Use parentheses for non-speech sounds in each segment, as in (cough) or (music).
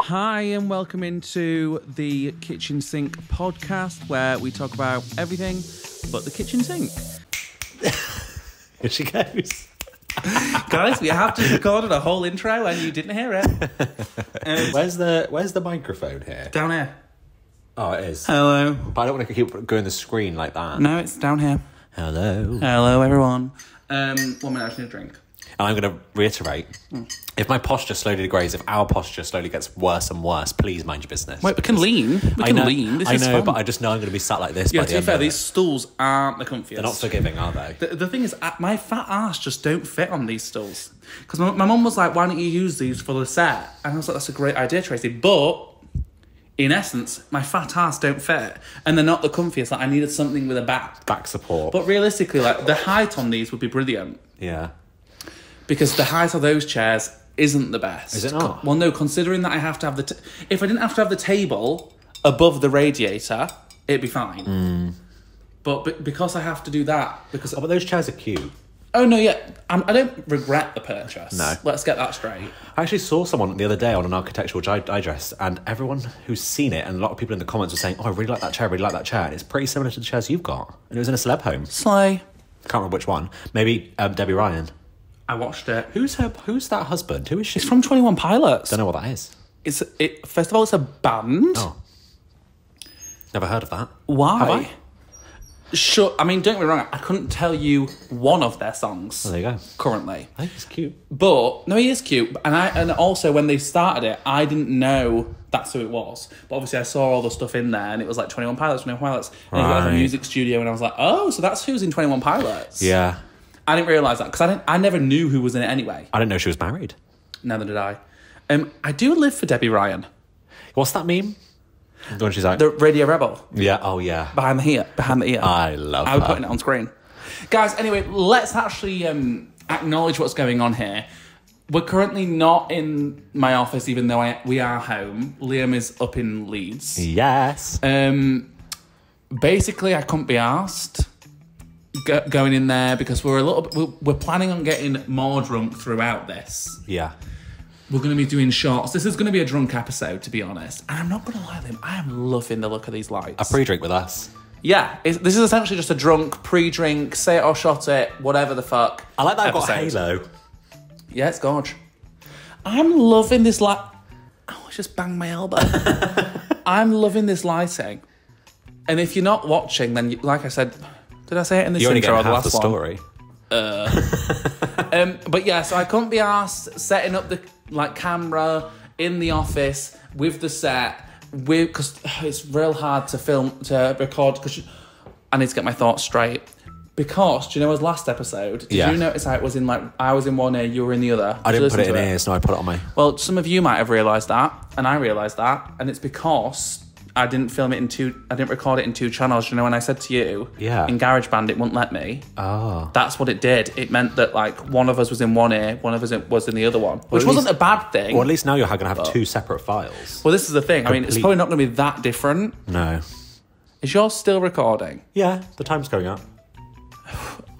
Hi, and welcome into the Kitchen Sink podcast where we talk about everything but the kitchen sink. (laughs) Here she goes. Guys, we have just recorded a whole intro and you didn't hear it. Um, (laughs) Where's the Where's the microphone here? down here. Oh, it is. Hello. But I don't want to keep going the screen like that. No, it's down here. Hello. Hello, everyone. Um, one minute, I just need a drink. And I'm going to reiterate: if my posture slowly degrades, if our posture slowly gets worse and worse, please mind your business. Wait, we can lean. We I can know, lean. This I is know, fun. but I just know I'm going to be sat like this yeah, by to the be end fair, of these it. stools aren't the comfiest. They're not forgiving, are they? The, the thing is, my fat ass just don't fit on these stools. Because my, my mum was like, why don't you use these for the set? And I was like, that's a great idea, Tracy. But in essence, my fat ass don't fit. And they're not the comfiest. Like, I needed something with a back. Back support. But realistically, like, the height on these would be brilliant. yeah. Because the height of those chairs isn't the best. Is it not? Well, no, considering that I have to have the... T- if I didn't have to have the table above the radiator, it'd be fine. Hmm. But be- because I have to do that, because Oh, but those chairs are cute. Oh no, yeah, I'm, I don't regret the purchase. No. let's get that straight. I actually saw someone the other day on an architectural digest, and everyone who's seen it, and a lot of people in the comments were saying, "Oh, I really like that chair. I really like that chair." And it's pretty similar to the chairs you've got, and it was in a celeb home. Slay. Can't remember which one. Maybe um, Debby Ryan. I watched it. Who's her? Who's that husband? Who is she? It's from Twenty One Pilots. Don't know what that is. It's it. First of all, it's a band. Oh, never heard of that. Why? Sure. I mean, don't get me wrong. I couldn't tell you one of their songs there you go. currently, I think it's cute. but no, he is cute. And I and also when they started it, I didn't know that's who it was. But obviously, I saw all the stuff in there, and it was like Twenty One Pilots, Twenty One Pilots. And he got like a Right. music studio, and I was like, oh, so that's who's in Twenty One Pilots. Yeah, I didn't realize that because I didn't. I never knew who was in it anyway. I didn't know she was married. Neither did I. Um, I do live for Debby Ryan, What's that meme? The one she's like, the Radio Rebel, yeah, oh yeah, behind the ear, behind the ear. I love I was her. putting it on screen. Guys, anyway, let's actually um, acknowledge what's going on here. We're currently not in my office, even though I, we are home. Liam is up in Leeds. Yes. Um, basically, I couldn't be asked go, going in there because we're a little. We're, we're planning on getting more drunk throughout this. Yeah. We're going to be doing shots. This is going to be a drunk episode, to be honest. And I'm not going to lie, to Liam. I am loving the look of these lights. A pre-drink with us. Yeah, this is essentially just a drunk pre-drink, say it or shot it, whatever the fuck. I like that I've got. Halo. Yeah, it's gorge. I'm loving this light. Oh, I just banged my elbow. (laughs) I'm loving this lighting. And if you're not watching, then you, like I said, did I say it in the You only intro or the half the story. one? Story. (laughs) Um, but yeah, so I couldn't be asked setting up the like camera in the office with the set with because it's real hard to film to record because I need to get my thoughts straight. Because do you know his last episode? Did Yeah. you notice how it was in like I was in one ear, you were in the other? I Did didn't put it in to ears. No, I put it on my. Well, some of you might have realised that, and I realised that, and it's because I didn't film it in two. I didn't record it in two channels. You know, when I said to you, Yeah. in GarageBand it wouldn't let me. Oh. That's what it did. It meant that like one of us was in one ear, one of us was in the other one, which wasn't least- a bad thing. Well, at least now you're going to have two separate files. well, this is the thing. I mean, it's probably not going to be that different. No. Is yours still recording? Yeah, the time's going up.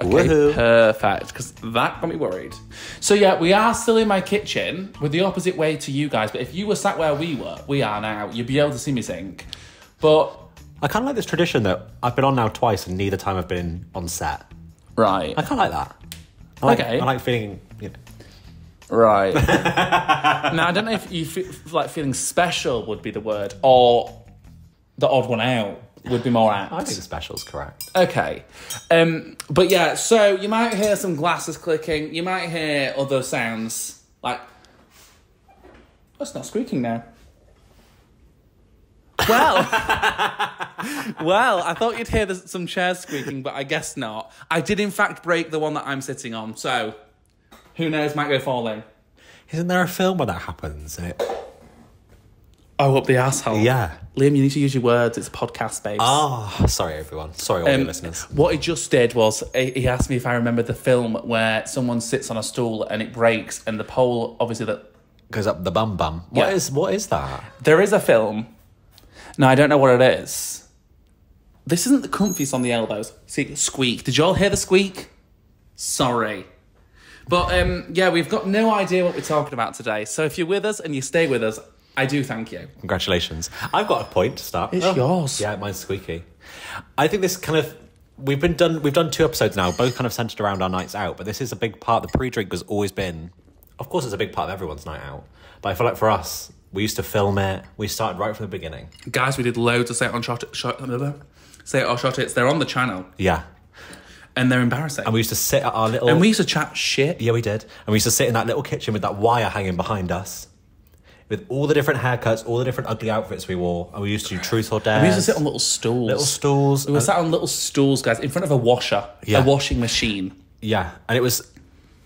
Okay, Woohoo. perfect. Because that got me worried. So yeah, we are still in my kitchen with the opposite way to you guys. But if you were sat where we were, we are now. You'd be able to see me sink. But I kind of like this tradition that I've been on now twice and neither time I've been on set. right, I kind of like that. I like, Okay. I like feeling, you know, right. (laughs) now I don't know if you feel like feeling special would be the word, or the odd one out would be more apt. I think special's correct. Okay. Um, but yeah, so you might hear some glasses clicking, you might hear other sounds like. Oh, it's not squeaking now. Well, (laughs) well, I thought you'd hear the, some chairs squeaking, but I guess not. I did, in fact, break the one that I'm sitting on, so who knows, might go falling. Isn't there a film where that happens? And it, Oh, up the asshole. yeah. Liam, you need to use your words. It's a podcast space. Oh, sorry everyone. Sorry all Um, your listeners. What he just did was he he asked me if I remember the film where someone sits on a stool and it breaks, and the pole obviously that Goes up the bum bum. What Yeah. is what is that? there is a film. No, I don't know what it is. This isn't the comfiest on the elbows. See, squeak. Did you all hear the squeak? Sorry. But um, yeah, we've got no idea what we're talking about today. So if you're with us and you stay with us, I do thank you. Congratulations. I've got a point to start. It's oh. yours. Yeah, mine's squeaky. I think this kind of we've been done we've done two episodes now, both kind of centered around our nights out, but this is a big part. The pre-drink has always been of course it's a big part of everyone's night out. But I feel like for us, we used to film it. We started right from the beginning. Guys, we did loads of say it on shot, shot say it or shot it. They're on the channel Yeah. and they're embarrassing. And we used to sit at our little and we used to chat shit. Yeah, we did. And we used to sit in that little kitchen with that wire hanging behind us. With all the different haircuts, all the different ugly outfits we wore, and we used to do truth or dare. We used to sit on little stools. little stools. We were and- sat on little stools, guys, in front of a washer, Yeah. a washing machine. Yeah, and it was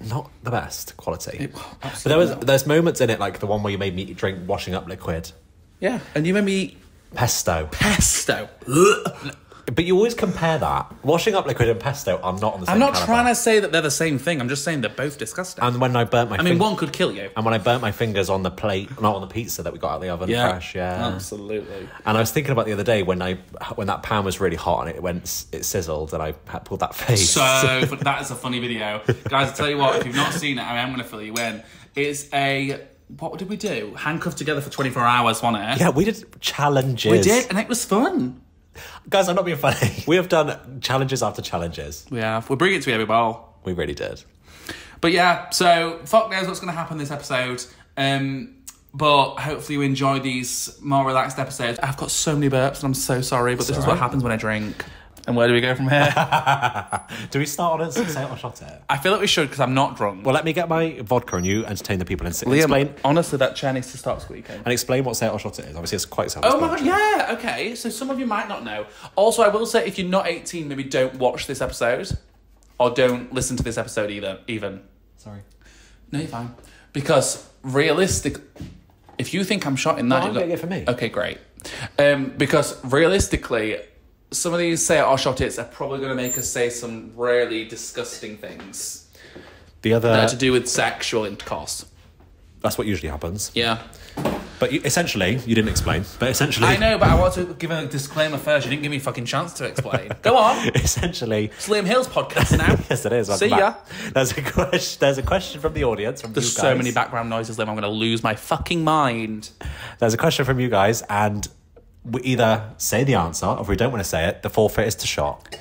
not the best quality. It- but there was there's moments in it like the one where you made me drink washing up liquid, Yeah, and you made me eat pesto. pesto. (laughs) But you always compare that washing up liquid and pesto are not on the same. I'm not caliber. trying to say that they're the same thing. I'm just saying they're both disgusting. And when I burnt my, I mean, fing- one could kill you. and when I burnt my fingers on the plate, not on the pizza that we got out of the oven fresh, yeah. absolutely. And I was thinking about the other day when I when that pan was really hot and it went it sizzled and I had pulled that face. So but that is a funny video, guys. I tell you what, if you've not seen it, I am going to fill you in. It's a what did we do? Handcuffed together for 24 hours, wasn't it? yeah, we did challenges. we did, and it was fun. Guys. I'm not being funny. (laughs) We have done challenges after challenges. We have. We're bringing it to every bowl. We really did. But yeah, so fuck knows what's going to happen this episode. Um, but hopefully you enjoy these more relaxed episodes. I've got so many burps, and I'm so sorry, but this is what happens when I drink. And where do we go from here? (laughs) Do we start on it? Say it or shot it? I feel like we should because I'm not drunk. Well, let me get my vodka and you entertain the people and Liam, explain honestly, that chair needs to stop squeaking. and explain what say it or shot it is. Obviously, it's quite self. Oh my god, yeah, okay. So some of you might not know. Also, I will say if you're not 18, maybe don't watch this episode. Or don't listen to this episode either, even. Sorry. No, you're fine. Because realistic if you think I'm shot in that, No, I'm getting it for me. Okay, great. Um, because realistically, some of these say or shot it's are probably going to make us say some really disgusting things The other. that are to do with sexual intercourse. that's what usually happens. Yeah. But you, essentially, you didn't explain. But essentially, I know, but I want to give a disclaimer first. You didn't give me a fucking chance to explain. Go on. (laughs) essentially, Slim Hill's podcast now. (laughs) yes, it is. See ya. There's a question. There's a question from the audience. From There's so many background noises, Liam. I'm going to lose my fucking mind. There's a question from you guys, and we either say the answer, or if we don't want to say it, the forfeit is to shot.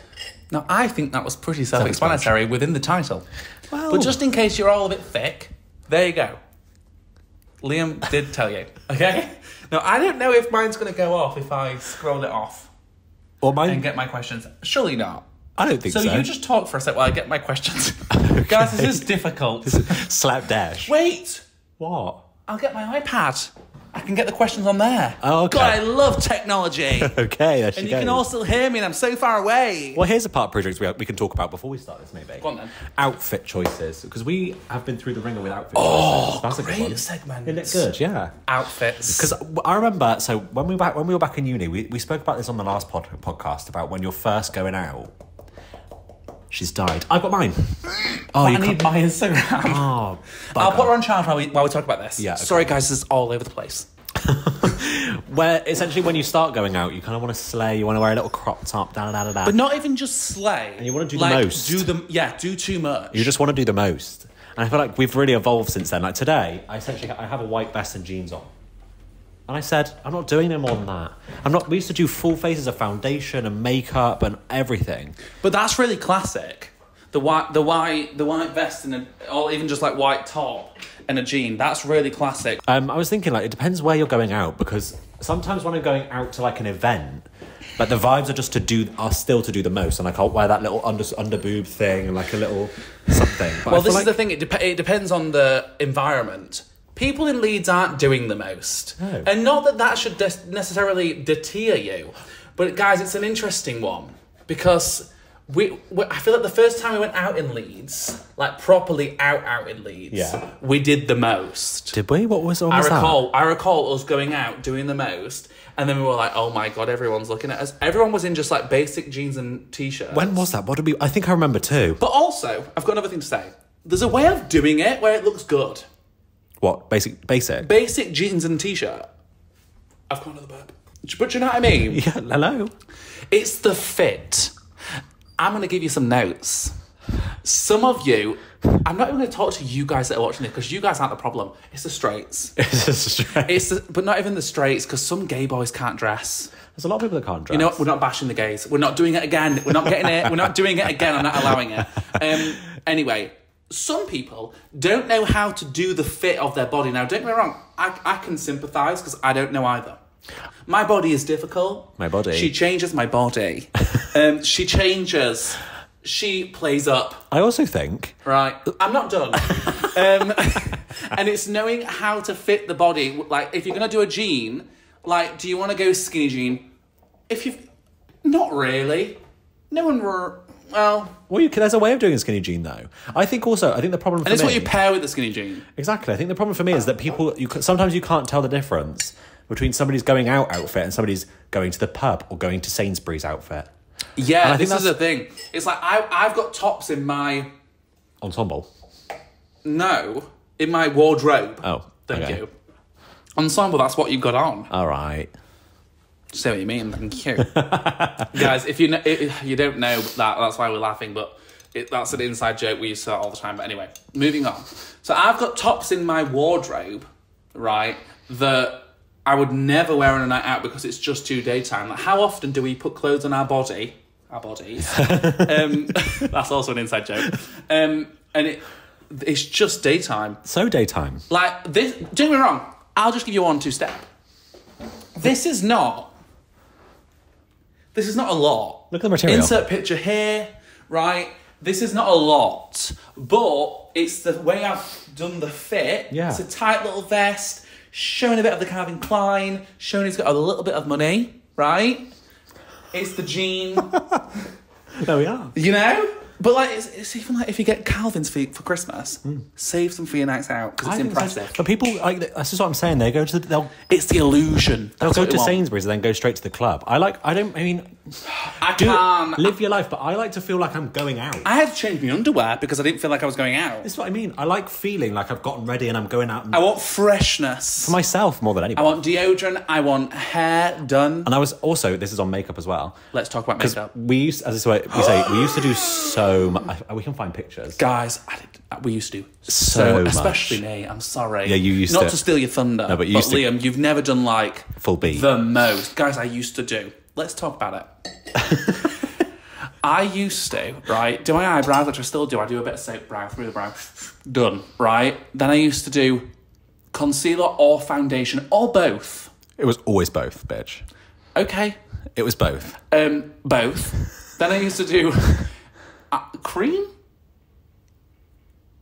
Now, I think that was pretty self-explanatory within the title. Well- but just in case you're all a bit thick, there you go. Liam did tell you. (laughs) Okay. Now I don't know if mine's going to go off if I scroll it off Or mine. and get my questions. Surely not. I don't think So, so. you just talk for a sec while I get my questions. (laughs) (laughs) Guys, this is difficult. slapdash. Wait, What? I'll get my iPad. Can get the questions on there. Oh, okay. God, I love technology. (laughs) Okay, there she and you goes. can all still hear me, and I'm so far away. Well, here's a part of projects we, we can talk about before we start this, maybe. Go on then. Outfit choices, because we have been through the ringer with outfit Oh, choices. That's a good great one. segment. Isn't it good? Yeah. Outfits. Because I remember, so when we were back when we were back in uni, we, we spoke about this on the last pod, podcast about when you're first going out. She's died. I've got mine. Oh, I you need can't. my Instagram. Oh, I'll bugger. put her on charge while we, while we talk about this. Yeah, okay. Sorry, guys, this is all over the place. (laughs) Where essentially, when you start going out, you kind of want to slay. You want to wear a little crop top, da da da da. But not even just slay. And you wanna do the like, most. Do the yeah, do too much. You just want to do the most. And I feel like we've really evolved since then. Like today, I essentially I have a white vest and jeans on. And I said, I'm not doing more than that. I'm not. We used to do full faces of foundation and makeup and everything. but that's really classic. The white, the white, the white vest and a, or even just like white top and a jean. That's really classic. Um, I was thinking like it depends where you're going out because sometimes when I'm going out to like an event, like the vibes are just to do are still to do the most, and like I'll wear that little under under boob thing and like a little something. But Well, this like, is the thing. It, dep- it depends on the environment. People in Leeds aren't doing the most, No. and not that that should des- necessarily deter you. But guys, it's an interesting one because we, we. I feel like the first time we went out in Leeds, like properly out out in Leeds, Yeah. we did the most. Did we? What was, what I was that? recall. I recall us going out doing the most, and then we were like, "Oh my god, everyone's looking at us." Everyone was in just like basic jeans and t-shirts. When was that? What did we? I think I remember too. But also, I've got another thing to say. There's a way of doing it where it looks good. What basic basic? Basic jeans and t-shirt. I've got another burp. But you know what I mean? (laughs) Yeah. Hello. It's the fit. I'm going to give you some notes. Some of you, I'm not even going to talk to you guys that are watching this because you guys aren't the problem. It's the straights. (laughs) It's the straight. It's the, but not even the straights because some gay boys can't dress. There's a lot of people that can't dress. You know? We're not bashing the gays. We're not doing it again. We're not getting it. We're not doing it again. I'm not allowing it. Um, anyway, some people don't know how to do the fit of their body. Now, don't get me wrong. I, I can sympathise because I don't know either. My body is difficult. My body. She changes my body. (laughs) um, she changes. She plays up. I also think Right. I'm not done. (laughs) um, (laughs) and it's knowing how to fit the body. Like, if you're going to do a jean, like, do you want to go skinny jean? If you've. Not really. No one were. Well. well, you can, there's a way of doing a skinny jean though. I think also I think the problem for And it's me what you pair with the skinny jean. exactly. I think the problem for me is that people you sometimes you can't tell the difference between somebody's going out outfit and somebody's going to the pub or going to Sainsbury's outfit Yeah, this is the thing. It's like I, I've got tops in my. ensemble. No, in my wardrobe. Oh, Thank okay. you. Ensemble, that's what you've got on. All right. See what you mean? Thank you, (laughs) guys. If you know, if you don't know that, that's why we're laughing. But it, that's an inside joke we use that all the time. But anyway, moving on. So I've got tops in my wardrobe, right? That I would never wear on a night out because it's just too daytime. Like, how often do we put clothes on our body? Our bodies. (laughs) um, (laughs) that's also an inside joke. Um, and it, it's just daytime. So daytime. Like this, don't get me wrong. I'll just give you one two step. This is not. This is not a lot. Look at the material. Insert picture here, right? This is not a lot, but it's the way I've done the fit. Yeah. It's a tight little vest, showing a bit of the Calvin Klein, showing he's got a little bit of money, right? It's the jean, (laughs) There we are. you know. But like, it's, it's even like if you get Calvin's for for Christmas, hmm. save some for your nights out because it's impressive. But people like that's just what I'm saying. They go to the, they'll It's the illusion. they'll That's go to. Sainsbury's and then go straight to the club. I like. I don't. I mean, I do can't. live your life, but I like to feel like I'm going out. I had to change my underwear because I didn't feel like I was going out. That's what I mean. I like feeling like I've gotten ready and I'm going out and I want freshness. for myself more than anybody. I anybody. want deodorant. I want hair done. and I was also this is on makeup as well. Let's talk about makeup. We used, as I say, we say, we used to do so much. We can find pictures. Guys, I did, uh, we used to so, So much. especially me. I'm sorry. Yeah, you used not to- to steal your thunder. No, but you used to- Liam, you've never done like Full beat. the most, guys. I used to do. Let's talk about it. I used to right do my eyebrows, which I still do. I do a bit of soap brow through the brow, done. Right. Then I used to do concealer or foundation or both. It was always both, bitch. Okay, It was both. um, both. then I used to do uh, cream.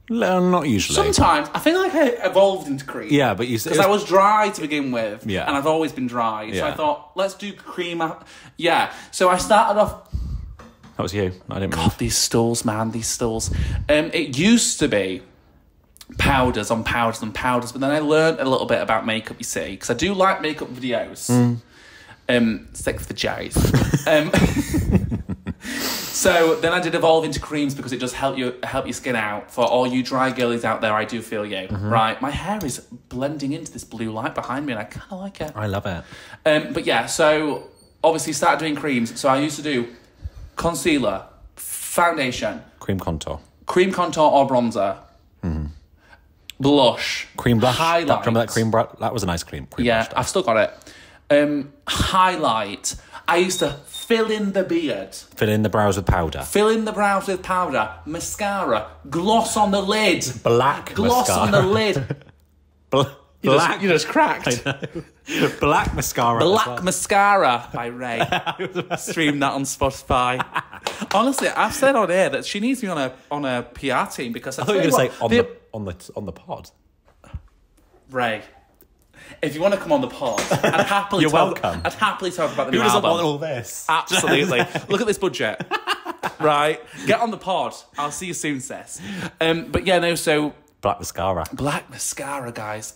No, not usually. Sometimes I feel like I evolved into cream. Yeah, but you because I was dry to begin with. Yeah. and I've always been dry. So I thought, let's do cream. Yeah, so I started off. that was you. I didn't. God, these stools, man, these stools. Um, it used to be powders on powders and powders, but then I learned a little bit about makeup. You see, because I do like makeup videos. Mm. Um, sex for the jays. (laughs) um, (laughs) so then I did evolve into creams because it does help you help your skin out. For all you dry girlies out there, I do feel you. Mm-hmm. Right, my hair is blending into this blue light behind me, and I kind of like it. I love it. Um, but yeah, so obviously started doing creams. So I used to do concealer, foundation, Cream contour. cream contour or bronzer, blush, Cream blush. highlight. That, remember that cream brush? That was a nice cream. cream Yeah, blush. I've still got it. Um, highlight. I used to fill in the beard, Fill in the brows with powder. fill in the brows with powder, mascara, gloss on the lid, Black gloss mascara. on the lid. (laughs) Bl- You just- black. you just cracked. (laughs) black mascara. Black well. Mascara by (laughs) Raye. Stream that on Spotify. Honestly, I've said on air that she needs me on a on a PR team because I, I thought you were tell going to say what, on the, on the on the pod. Raye. If you want to come on the pod, (laughs) I'd happily You're talk, welcome. I'd happily talk about the Who new doesn't album. want all this? (laughs) Absolutely. Look at this budget. right. Get on the pod. I'll see you soon, Sess. Um, but yeah, no, so Black mascara. black mascara, guys.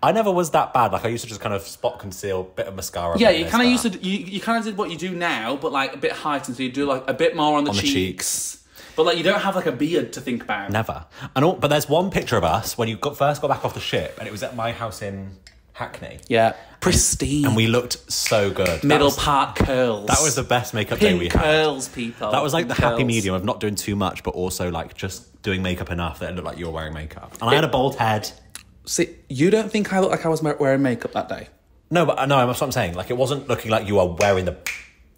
I never was that bad. Like I used to just kind of spot conceal, bit of mascara. Yeah, bit you this, kind of that. used to. You, you kind of did what you do now, but like a bit heightened. So you do like a bit more on the, On the cheeks. But like you don't have like a beard to think about. Never. And all, but there's one picture of us when you got, first got back off the ship, and it was at my house in Hackney. Yeah, pristine. And we looked so good. Middle was- part curls. That was the best makeup day pink we had. curls, people. That was like the Pink happy medium of not doing too much, but also like just doing makeup enough that it looked like you were wearing makeup. And I had a bald head. See, you don't think I look like I was wearing makeup that day? No, but uh, no, that's what I'm saying. Like it wasn't looking like you were wearing the,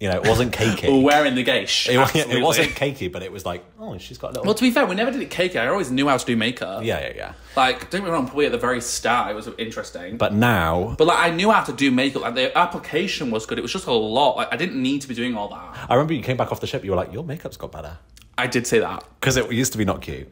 you know, it wasn't (laughs) cakey. Or wearing the gauche. it, (laughs) it wasn't cakey, but it was like, oh, she's got a little. Well, to be fair, we never did it cakey. I always knew how to do makeup. yeah, yeah, yeah. Like, don't get me wrong, probably at the very start it was interesting. But now, But like I knew how to do makeup. Like the application was good. It was just a lot. Like I didn't need to be doing all that. I remember you came back off the ship. You were like, your makeup's got better I did say that. because it used to be not cute.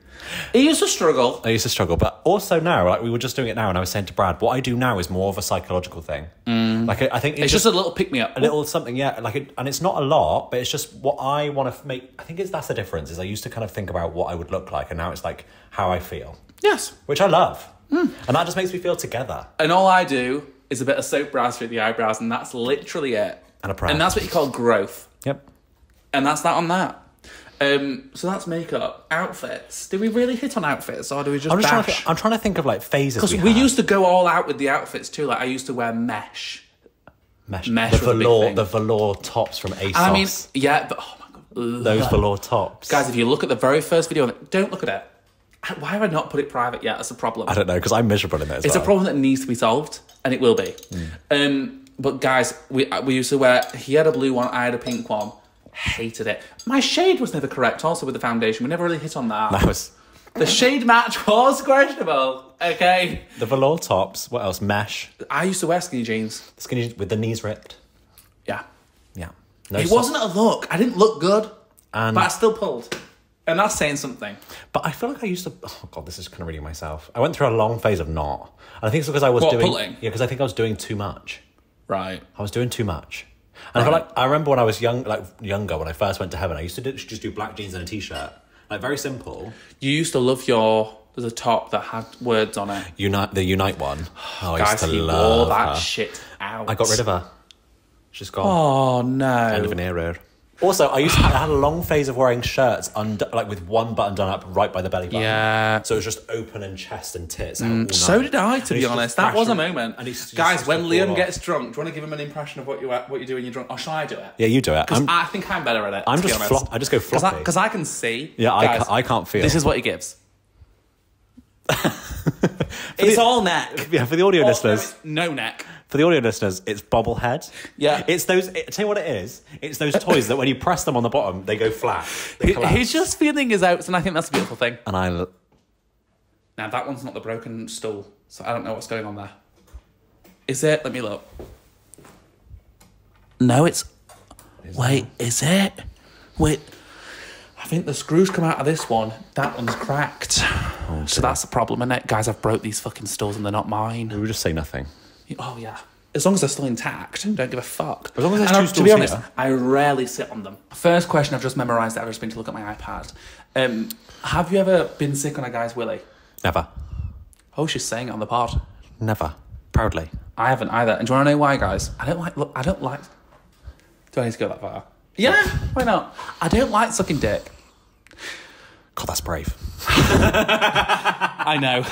It used to struggle. I used to struggle, but also now, like we were just doing it now, and I was saying to Brad, what I do now is more of a psychological thing. Mm. Like I, I think It's just a little pick me up. a little something, yeah. Like, it, and it's not a lot, but it's just what I want to make. I think it's that's the difference. Is I used to kind of think about what I would look like, and now it's like how I feel, Yes. which I love, and that just makes me feel together. And all I do is a bit of soap brows through the eyebrows, and that's literally it. And a brow. And that's what you call growth. Yep. And that's that on that. Um, so that's makeup. Outfits. Did we really hit on outfits, or do we just I'm just trying. bash? To, I'm trying to think of like phases. Because we, we used to go all out with the outfits too. Like I used to wear mesh. mesh, mesh the was velour, the velour tops from ASOS. And I mean, yeah, but oh my god, those velour tops, guys! If you look at the very first video, don't look at it. Why have I not put it private yet? That's a problem. I don't know because I'm miserable in it. It's well. a problem that needs to be solved, and it will be. Um, but guys, we we used to wear. He had a blue one. I had a pink one. Hated it. My shade was never correct. Also with the foundation, we never really hit on that. That was The shade match was questionable. Okay. the velour tops. What else? Mesh, I used to wear skinny jeans. skinny jeans with the knees ripped. Yeah. Yeah. No It wasn't a look. I didn't look good, And but I still pulled. And that's saying something. But I feel like I used to. Oh god, this is kind of reading myself. I went through a long phase of not. And I think it's because I was What, doing. pulling? Yeah, because I think I was doing too much. Right. I was doing too much. And I feel like I remember when I was young, like younger, when I first went to heaven, I used to do, just do black jeans and a t-shirt, like very simple. You used to love your. There's a top that had words on it. Unite the Unite one. Oh, I Guys, used to he love wore that her. shit out. I got rid of her. She's gone. Oh no. End of an era. Also, I used to, I had a long phase of wearing shirts under, like with one button done up right by the belly button. Yeah. So it was just open and chest and tits. Mm, all So did I, to be honest. That was a moment. And it's just Guys, when Liam gets drunk, do you want to give him an impression of what you what you do when you're drunk, or shall I do it? yeah, you do it. 'Cause I'm, I think I'm better at it. I'm just flop- I just go floppy. because I, can see. Yeah, I ca- I can't feel. This is what he gives. It's all neck. yeah, for the audio listeners, no neck. for the audio listeners, it's bobblehead. Yeah. it's those. It, tell you what it is. It's those toys that when you press them on the bottom, they go flat. They He- He's just feeling his outs, and I think that's a beautiful thing. and I. Now that one's not the broken stool, so I don't know what's going on there. Is it? Let me look. No, it's. Wait, is it? Wait. I think the screws come out of this one. That one's cracked. so that's the problem, isn't it? Guys, I've broke these fucking stools and they're not mine. We would just say nothing. Oh yeah. As long as they're still intact, don't give a fuck. As long as there's And I- two To be honest, here. I rarely sit on them. First question I've just memorised that I've just been to look at my iPad. Um, have you ever been sick on a guy's willy? Never. Oh, she's saying it on the pod. Never. Proudly. I haven't either. And do you want to know why, guys? I don't like. Look, I don't like. Do I need to go that far? Yeah, why not? I don't like sucking dick. God, that's brave. I know.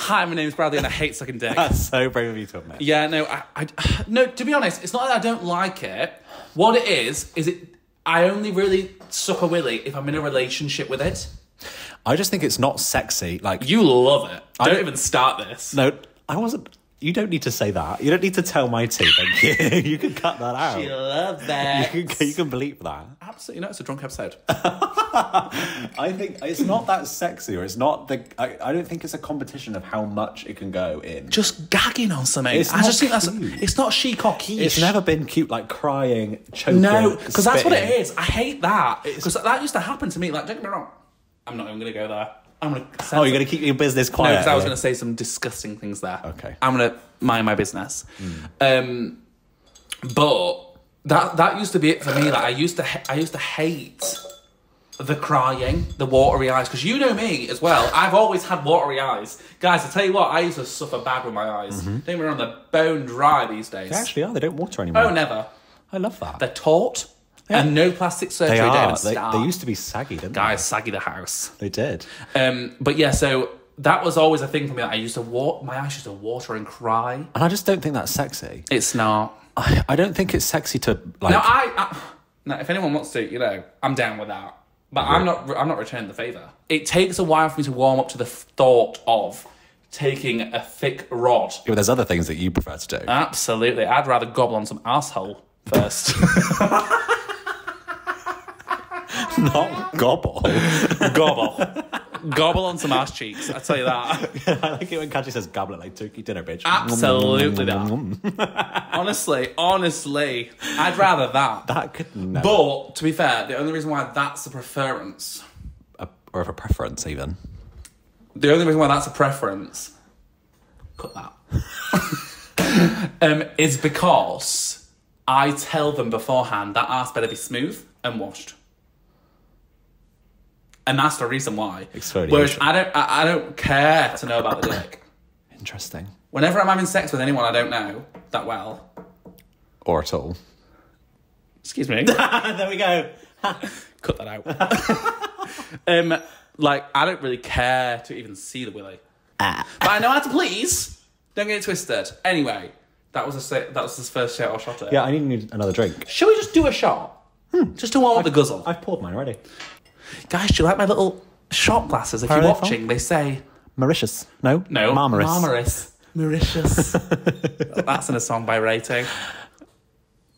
Hi, my name's Bradley, and I hate sucking dick. That's so brave of you to admit. Yeah, no, I, I, no. To be honest, it's not that I don't like it. What it is is it. I only really suck a willy if I'm in a relationship with it. I just think it's not sexy. Like You love it. Don't don't- even start this. no, I wasn't. You don't need to say that. You don't need to tell my tea. Thank you. (laughs) you can cut that out. She loves You that. can, you can bleep that. Absolutely, no. It's a drunk episode. (laughs) I think it's not that sexy, or it's not the. I, I don't think it's a competition of how much it can go in. Just gagging on something. It's I just not think that's. cute. It's not chic or quiche. It's never been cute, like crying, choking. No, because that's what it spitting. is. I hate that because that used to happen to me. Like, don't get me wrong. I'm not even gonna go there. I'm gonna. Oh, you're gonna keep your business No, quiet. because I was to say some disgusting things there. Okay. I'm going to mind my business. Um, but that that used to be it for me. Like I used to, I used to hate the crying, the watery eyes. Because you know me as well. I've always had watery eyes, guys. I tell you what, I used to suffer bad with my eyes. Don't get me wrong, they're bone dry these days. They actually are. They don't water anymore. oh, never. I love that. They're taut and no plastic surgery. they are. They, they used to be saggy, didn't they? guys saggy the house. they? They did. Um, but yeah, so that was always a thing for me. Like, I used to walk, my eyes used to water and cry. And I just don't think that's sexy. It's not. I, I don't think it's sexy to like. No, I, I now if anyone wants to, you know, I'm down with that. But I'm not. I'm not returning the favor. It takes a while for me to warm up to the thought of taking a thick rod. Yeah, but there's other things that you prefer to do. Absolutely, I'd rather gobble on some asshole first. (laughs) (laughs) (laughs) Not gobble. gobble, gobble on some ass cheeks. I tell you that. (laughs) I like it when Kaji says gobble it like turkey dinner, bitch. Absolutely (laughs) that. honestly, honestly, I'd rather that. That could never. But to be fair, the only reason why that's a preference, a, or of a preference, even. the only reason why that's a preference, cut that, um, is because I tell them beforehand that ass better be smooth and washed. And that's the reason why. Exfoliation. Whereas I don't, I, I don't care to know about the (coughs) dick. Interesting. Whenever I'm having sex with anyone I don't know that well, Or at all. excuse me, (laughs) there we go. (laughs) cut that out. (laughs) um, like I don't really care to even see the willy, Ah. but I know how to please. Don't get it twisted. Anyway, that was a that was his first shot or shot. At. Yeah, I need another drink. Shall we just do a shot? Just to warm up the guzzle. I've poured mine already. Guys, do you like my little shot glasses? If you're are they watching, they say Mauritius. No? no. Marmaris. Marmaris. Mauritius. (laughs) That's in a song by Rating.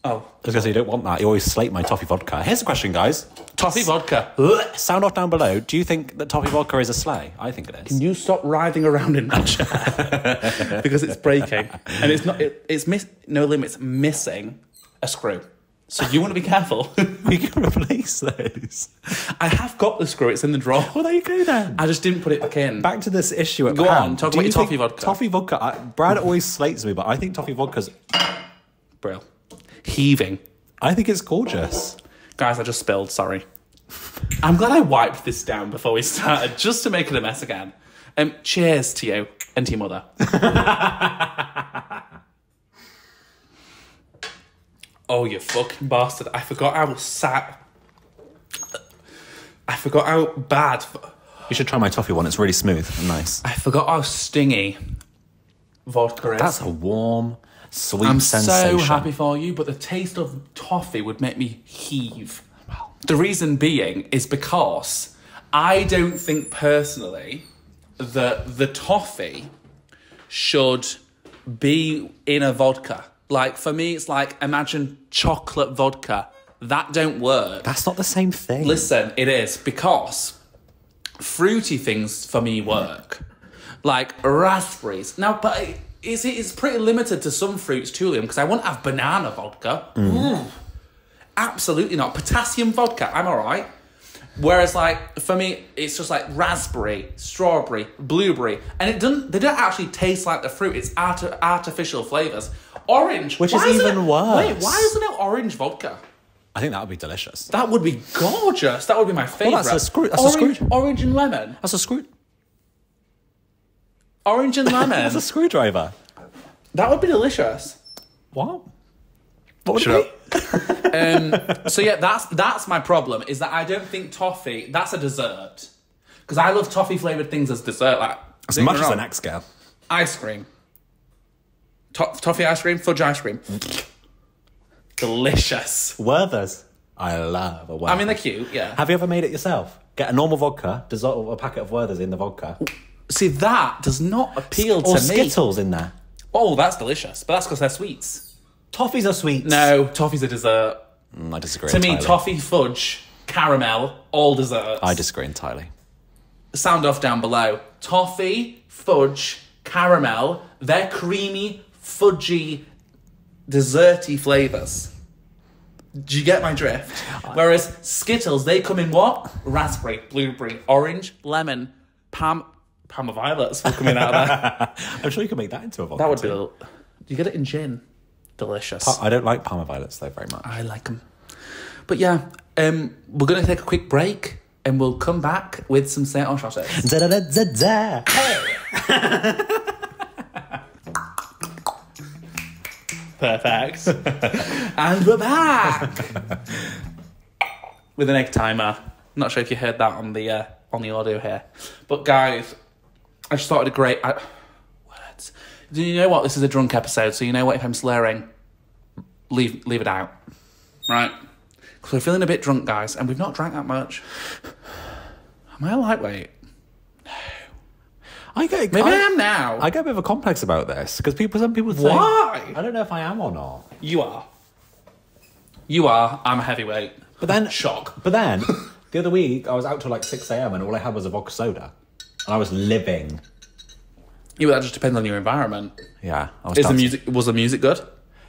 Oh, I was going to say, you don't want that. You always slate my toffee vodka. Here's a question, guys. toffee vodka. Sound off down below. Do you think that toffee vodka is a sleigh? I think it is. Can you stop writhing around in that chair (laughs) because it's breaking and it's not. It, it's miss no limits missing a screw. So you want to be careful. (laughs) we can replace those. I have got the screw. It's in the drawer. Well, there you go then. I just didn't put it back in. Back to this issue at Go hand. on, talk about your toffee vodka. Toffee vodka. I, Brad always slates me, but I think toffee vodka's. Brill. Heaving. I think it's gorgeous. Guys, I just spilled. Sorry. I'm glad I wiped this down before we started, just to make it a mess again. Um, cheers to you and to your mother. (laughs) oh, you fucking bastard! I forgot how sat. I forgot how bad. You should try my toffee one. It's really smooth and nice. I forgot how stingy vodka is. That's a warm, sweet I'm sensation. so happy for you, but the taste of toffee would make me heave. The reason being is because I don't think personally that the toffee should be in a vodka. Like for me, it's like imagine chocolate vodka. That don't work. That's not the same thing. Listen, it is because fruity things for me work, like raspberries. Now, but it- it's, it's pretty limited to some fruits, Tulium, because I wouldn't have banana vodka. Mm. Ooh. Absolutely not. Potassium vodka, I'm all right. Whereas, like for me, it's just like raspberry, strawberry, blueberry, and it doesn't. They don't actually taste like the fruit. It's art- artificial flavors. Orange, Which is even it- worse. Wait, why isn't it orange vodka? I think that would be delicious. That would be gorgeous. That would be my favorite. that's a screw- that's a orange, screw- orange and lemon. That's a screw. Orange and (laughs) lemon. That's a screwdriver. that would be delicious. What? What would Shut it be? (laughs) Um, so yeah, that's that's my problem. Is that I don't think toffee. That's a dessert. Because I love toffee flavored things as dessert. Like As much as an next girl. ice cream. To- toffee ice cream, fudge ice cream. Delicious. Werther's. I love a Werther's. I mean, they're cute. Yeah. Have you ever made it yourself? Get a normal vodka, dissolve a packet of Werther's in the vodka. See, that does not appeal to Or me. Skittles in there. Oh, that's delicious. But that's because they're sweets. Toffees are sweet. No, toffee's a dessert. Mm, I disagree. To me, toffee, fudge, caramel, all desserts. I disagree entirely. Sound off down below. Toffee, fudge, caramel, they're creamy, fudgy, desserty flavours. Do you get my drift? Whereas Skittles, they come in what? Raspberry, blueberry, orange, lemon, palm, palm of violets coming out of there. (laughs) I'm sure you can make that into a vodka. That would be. too. Do you get it in gin? Delicious. I don't like Parma violets though very much. I like them. But yeah, um, we're going to take a quick break and we'll come back with some Saint Oshosses. Da da da da da. Perfect. (laughs) and we're back with an egg timer. Not sure if you heard that on the uh, on the audio here, but guys, I just thought it a great I, words. Do you know what? This is a drunk episode, so you know what? If I'm slurring, leave leave it out, right? Because we're feeling a bit drunk, guys, and we've not drank that much. Am I a lightweight? No. I get Maybe I, am now. I get a bit of a complex about this because people, some people think. Why? I don't know if I am or not. you are. You are. I'm a heavyweight. But then, Shock. But then, (laughs) the other week I was out till like six a.m. and all I had was a vodka soda, and I was living. Yeah, but that just depends on your environment. Yeah, I was. Is the music was the music good?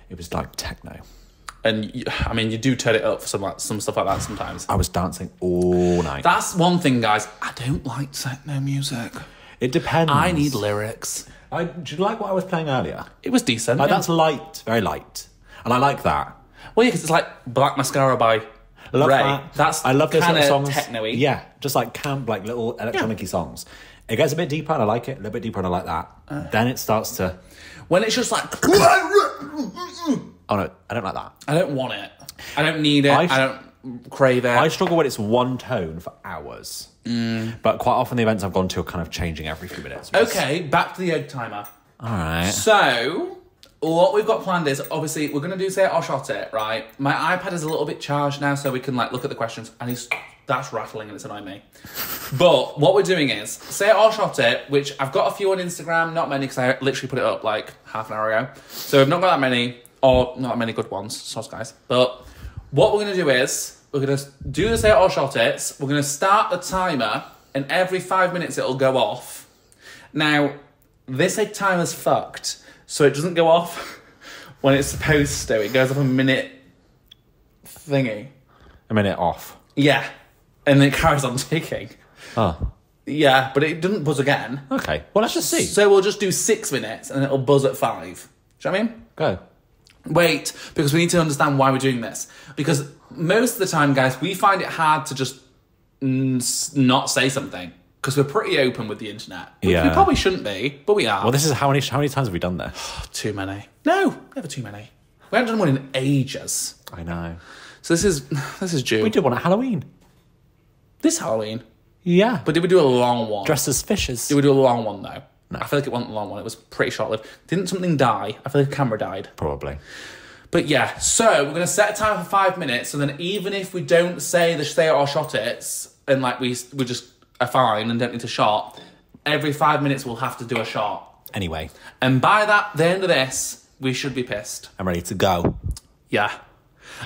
It was like techno. And you, I mean, you do turn it up for some like, some stuff like that sometimes. I was dancing all night. That's one thing, guys. I don't like techno music. it depends. I need lyrics. I, do you like what I was playing earlier? It was decent. Like yeah. that's light, very light, and I like that. well, yeah, because it's like Black Mascara by love Raye. that. That's I love those kind of songs. techno-y. Yeah, just like camp, like little electronic-y songs. It gets a bit deeper, and I like it. A little bit deeper, and I like that. Uh. then it starts to. When it's just like, (coughs) Oh no, I don't like that. I don't want it. I don't need it. I I, don't crave it. I struggle when it's one tone for hours. Mm. But quite often the events I've gone to are kind of changing every few minutes. which is- okay, back to the egg timer. All right. So, what we've got planned is obviously we're going to do say it or shot it, right? My iPad is a little bit charged now, so we can like look at the questions, and he's that's rattling and it's annoying me. but what we're doing is say it or shot it, which I've got a few on Instagram, not many because I literally put it up like half an hour ago. So we've not got that many, or not many good ones, sauce guys. But what we're going to do is we're going to do the say it or shot it. We're going to start the timer, and every five minutes it'll go off. Now, this egg timer's fucked, so it doesn't go off (laughs) when it's supposed to. It goes off a minute thingy. A minute off. Yeah. And then it carries on (laughs) ticking. Oh. Yeah, but it doesn't buzz again. Okay. Well, let's just see. So we'll just do six minutes and it'll buzz at five. Do you know what I mean? Go. Wait, because we need to understand why we're doing this. Because most of the time, guys, we find it hard to just not say something. Because we're pretty open with the internet. Which we probably shouldn't be, but we are. Well, this is how many how many times have we done this? (gasps) Too many. No, never too many. We haven't done one in ages. I know. So this is (sighs) this is June. We did one at Halloween. This Halloween. Yeah. But did we do a long one? dressed as fishes. Did we do a long one though? No. I feel like it wasn't a long one. It was pretty short lived. Didn't something die? I feel like the camera died. Probably. But yeah, so we're gonna set a time for five minutes, and then even if we don't say the say it or shot it, and like we we just are fine and don't need to shot, every five minutes we'll have to do a shot. Anyway, And by that the end of this, we should be pissed. I'm ready to go. Yeah.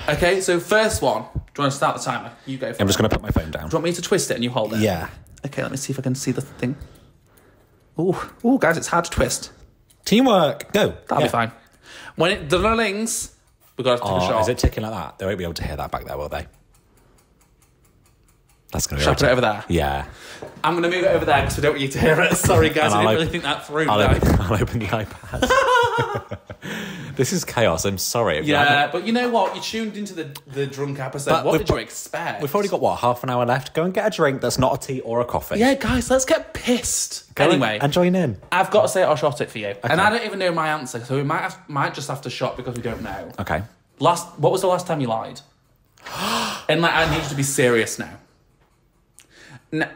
Okay, so first one. Do you want to start the timer? You go. For I'm just going to put my phone down. Do you want me to twist it and you hold it? Yeah. Okay, let me see if I can see the thing. Oh, oh, guys, it's hard to twist. Teamwork. Go. That'll Yeah. be fine. When it rings, we got to take a Oh, shot. is it ticking like that? They won't be able to hear that back there, will they? That's going to be I put it over there? Yeah. I'm going to move it over there because we don't want you to hear it. (laughs) Sorry, guys, I didn't op- really think that through. I'll open, (laughs) I'll open the iPad. (laughs) this is chaos. I'm sorry. If you Yeah, haven't- but you know what? You tuned into the, the drunk episode. But what we've did you expect? We've already got, what, half an hour left? Go and get a drink that's not a tea or a coffee. Yeah, guys, let's get pissed. Go and- anyway, And join in. I've got to say or shot it for you, and I don't even know my answer, so we might have, might just have to shot because we don't know. Okay. Last, what was the last time you lied? (gasps) and like, I need you to be serious now. No,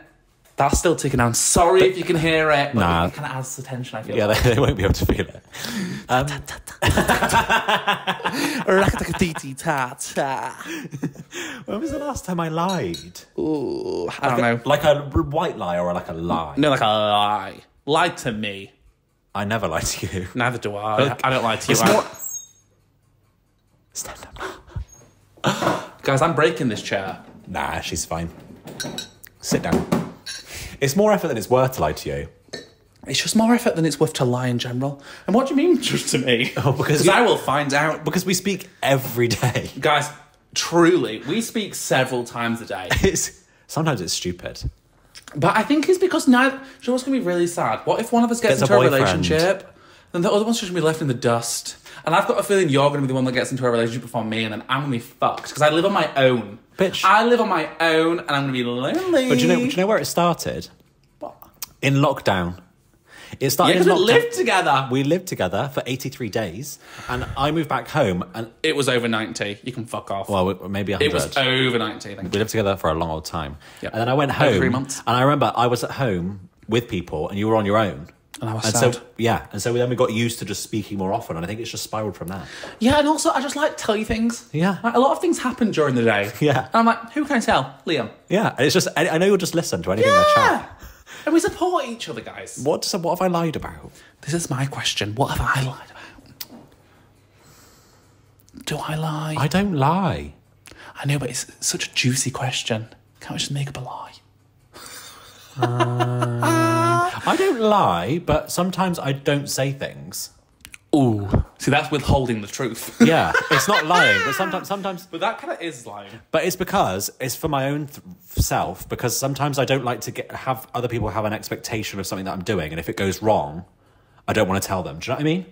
that's still ticking down. Sorry if you can hear it, but Nah. it kind of adds the tension. I feel. Yeah, they, (laughs) they won't be able to feel it. Um, when was the last time I lied? Ooh, I don't know. Like a white lie or like a lie? No, like a lie. Lied to me. I never lied to you. Neither do I. Look, I don't lie to you. More... Stand up. Guys, I'm breaking this chair. Nah, she's fine. Sit down. It's more effort than it's worth to lie to you. It's just more effort than it's worth to lie in general. And what do you mean, (laughs) just to me? Oh, because you- I will find out. Because we speak every day. (laughs) Guys, truly, we speak several times a day. (laughs) It's sometimes it's stupid. But I think it's because neither. Do you know what's going to be really sad? What if one of us gets, Gets a into a, boyfriend. relationship, then the other one's just to be left in the dust? And I've got a feeling you're going to be the one that gets into a relationship before me, and then I'm going to be fucked because I live on my own. Bitch. I live on my own, and I'm going to be lonely. But do you know? Do you know where it started? What? In lockdown. It started because in we lockdown. lived together. We lived together for 83 days, and I moved back home, and It was over 90. You can fuck off. well, maybe 100. it was over 90, I we lived together for a long old time. Yep. And then I went Over home. three months. And I remember I was at home with people, and you were on your own. And I was and sad. so yeah, and so then we got used to just speaking more often, and I think it's just spiraled from that. Yeah, and also I just like tell you things. Yeah. Like, a lot of things happen during the day. Yeah. And I'm like, who can I tell? Liam. Yeah, and it's just I, I know you'll just listen to anything I Yeah. chat. And we support each other, guys. What does, what have I lied about? This is my question. What have I lied about? Do I lie? I don't lie. I know, but it's such a juicy question. Can't we just make up a lie? Uh, (laughs) I don't lie, but sometimes I don't say things. Ooh. See, that's withholding the truth. (laughs) Yeah, it's not lying, but sometimes sometimes but that kind of is lying. But it's because it's for my own th- self. Because sometimes I don't like to get have other people have an expectation of something that I'm doing, and if it goes wrong, I don't want to tell them. Do you know what I mean?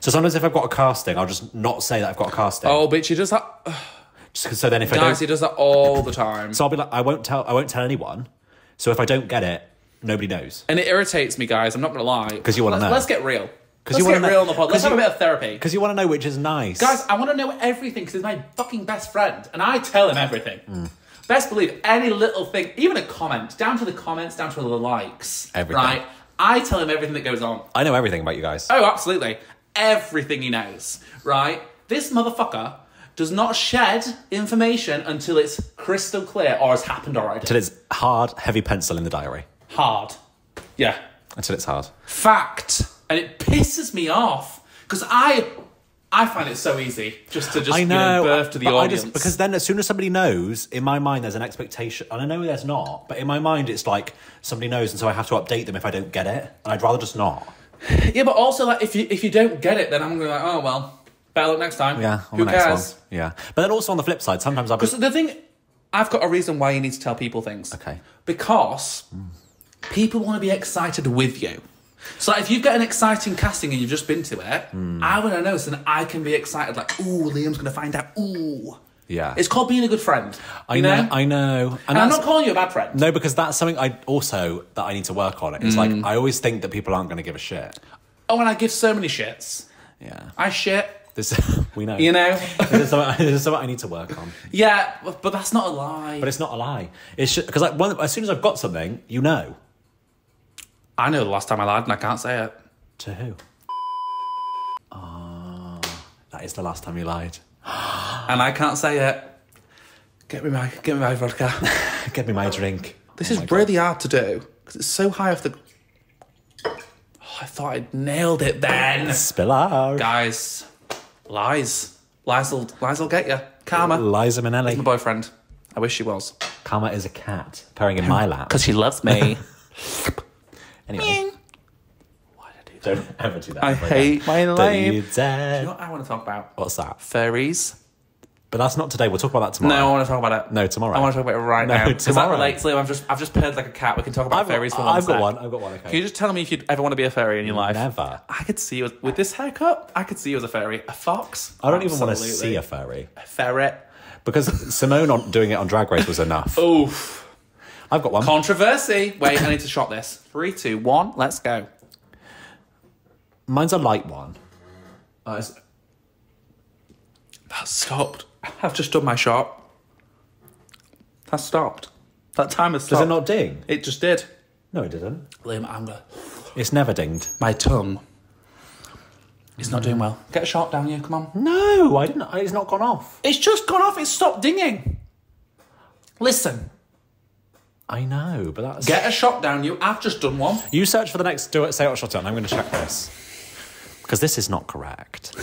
So sometimes if I've got a casting, I'll just not say that I've got a casting. Oh, bitch, he does that. (sighs) Just so then if I don't, he does that all the time. so I'll be like, I won't tell. I won't tell anyone. So if I don't get it, nobody knows. And it irritates me, guys. I'm not gonna lie. Because you wanna Let's- know. Let's get real. Let's you wanna get know- real on the pod. Let's have a bit of therapy. Because you want to know which is nice, Guys, I want to know everything because he's my fucking best friend, and I tell him everything. Mm. Best believe any little thing, even a comment, down to the comments, down to the likes, Everything. right? I tell him everything that goes on. I know everything about you guys. Oh, absolutely, everything he knows, right? This motherfucker does not shed information until it's crystal clear or has happened already. Until it's hard, heavy pencil in the diary. Hard, yeah, Until it's hard. fact, and it pisses me off because I. I find it so easy just to just I you know, know, birth to the but I audience. just, because then as soon as somebody knows, in my mind there's an expectation, and I know there's not, but in my mind it's like somebody knows, and so I have to update them if I don't get it, and I'd rather just not. Yeah, but also like if you if you don't get it, then I'm gonna be like, oh well, better luck next time. on who the next cares? one. Yeah, but then also on the flip side, sometimes I'll be Because the thing, I've got a reason why you need to tell people things. Okay. Because mm. People want to be excited with you. So like, if you've got an exciting casting and you've just been to it, Hmm. I want to know, so then I can be excited. Like, ooh, Liam's gonna find out. Ooh, yeah. it's called being a good friend. I you know, know. I know, and I'm not calling you a bad friend. no, because that's something I also that I need to work on. It's Mm. like I always think that people aren't going to give a shit. Oh, and I give so many shits. Yeah, I shit. this (laughs) we know. You know. (laughs) this, is something, this is something I need to work on. yeah, but, but that's not a lie. But it's not a lie. It's because like one, as soon as I've got something, you know. I know the last time I lied, and I can't say it. To who? Oh, that is the last time you lied. (gasps) and I can't say it. Get me my get me my vodka. (laughs) Get me my drink. This Oh is my God. really hard to do because it's so high off the. Oh, I thought I'd nailed it then, Spill out. guys. Lies, lies will lies will get you. Karma, Liza my Minnelli. boyfriend. I wish she was Karma is a cat purring in my lap. because she loves me. (laughs) Anyway, Why did I do that? don't ever do that. I ever hate my again. life. Don't you You know what I want to talk about? What's that? Furries. But that's not today. We'll talk about that tomorrow. No. I want to talk about it. No, tomorrow. I want to talk about it right No, now. Because that tomorrow. relates, Liam. I've just I've just purred like a cat. We can talk about I've got, for one I've got one. I've got one. Okay. Can you just tell me if you'd ever want to be a fairy in your life? Never. I could see you as, with this haircut. I could see you as a fairy. a fox. I don't even want to see a furry a ferret. because Simone on doing it on Drag Race was enough. Oof. I've got one. Controversy. Wait, I need to shot this. Three, two, one. Let's go. Mine's a light one. Uh, it's- That stopped. I've just done my shot. That stopped. That timer stopped. does it not ding? It just did. No, it didn't. Liam, I'm gonna. It's never dinged. My tongue. It's not doing well. Get a shot down here. Come on. No, I didn't. It's not gone off. It's just gone off. It stopped dinging. Listen. I know, but that's. Get a shot down you. I've just done one. You search for the next do it, say what shot on. I'm going to check this because this is not correct.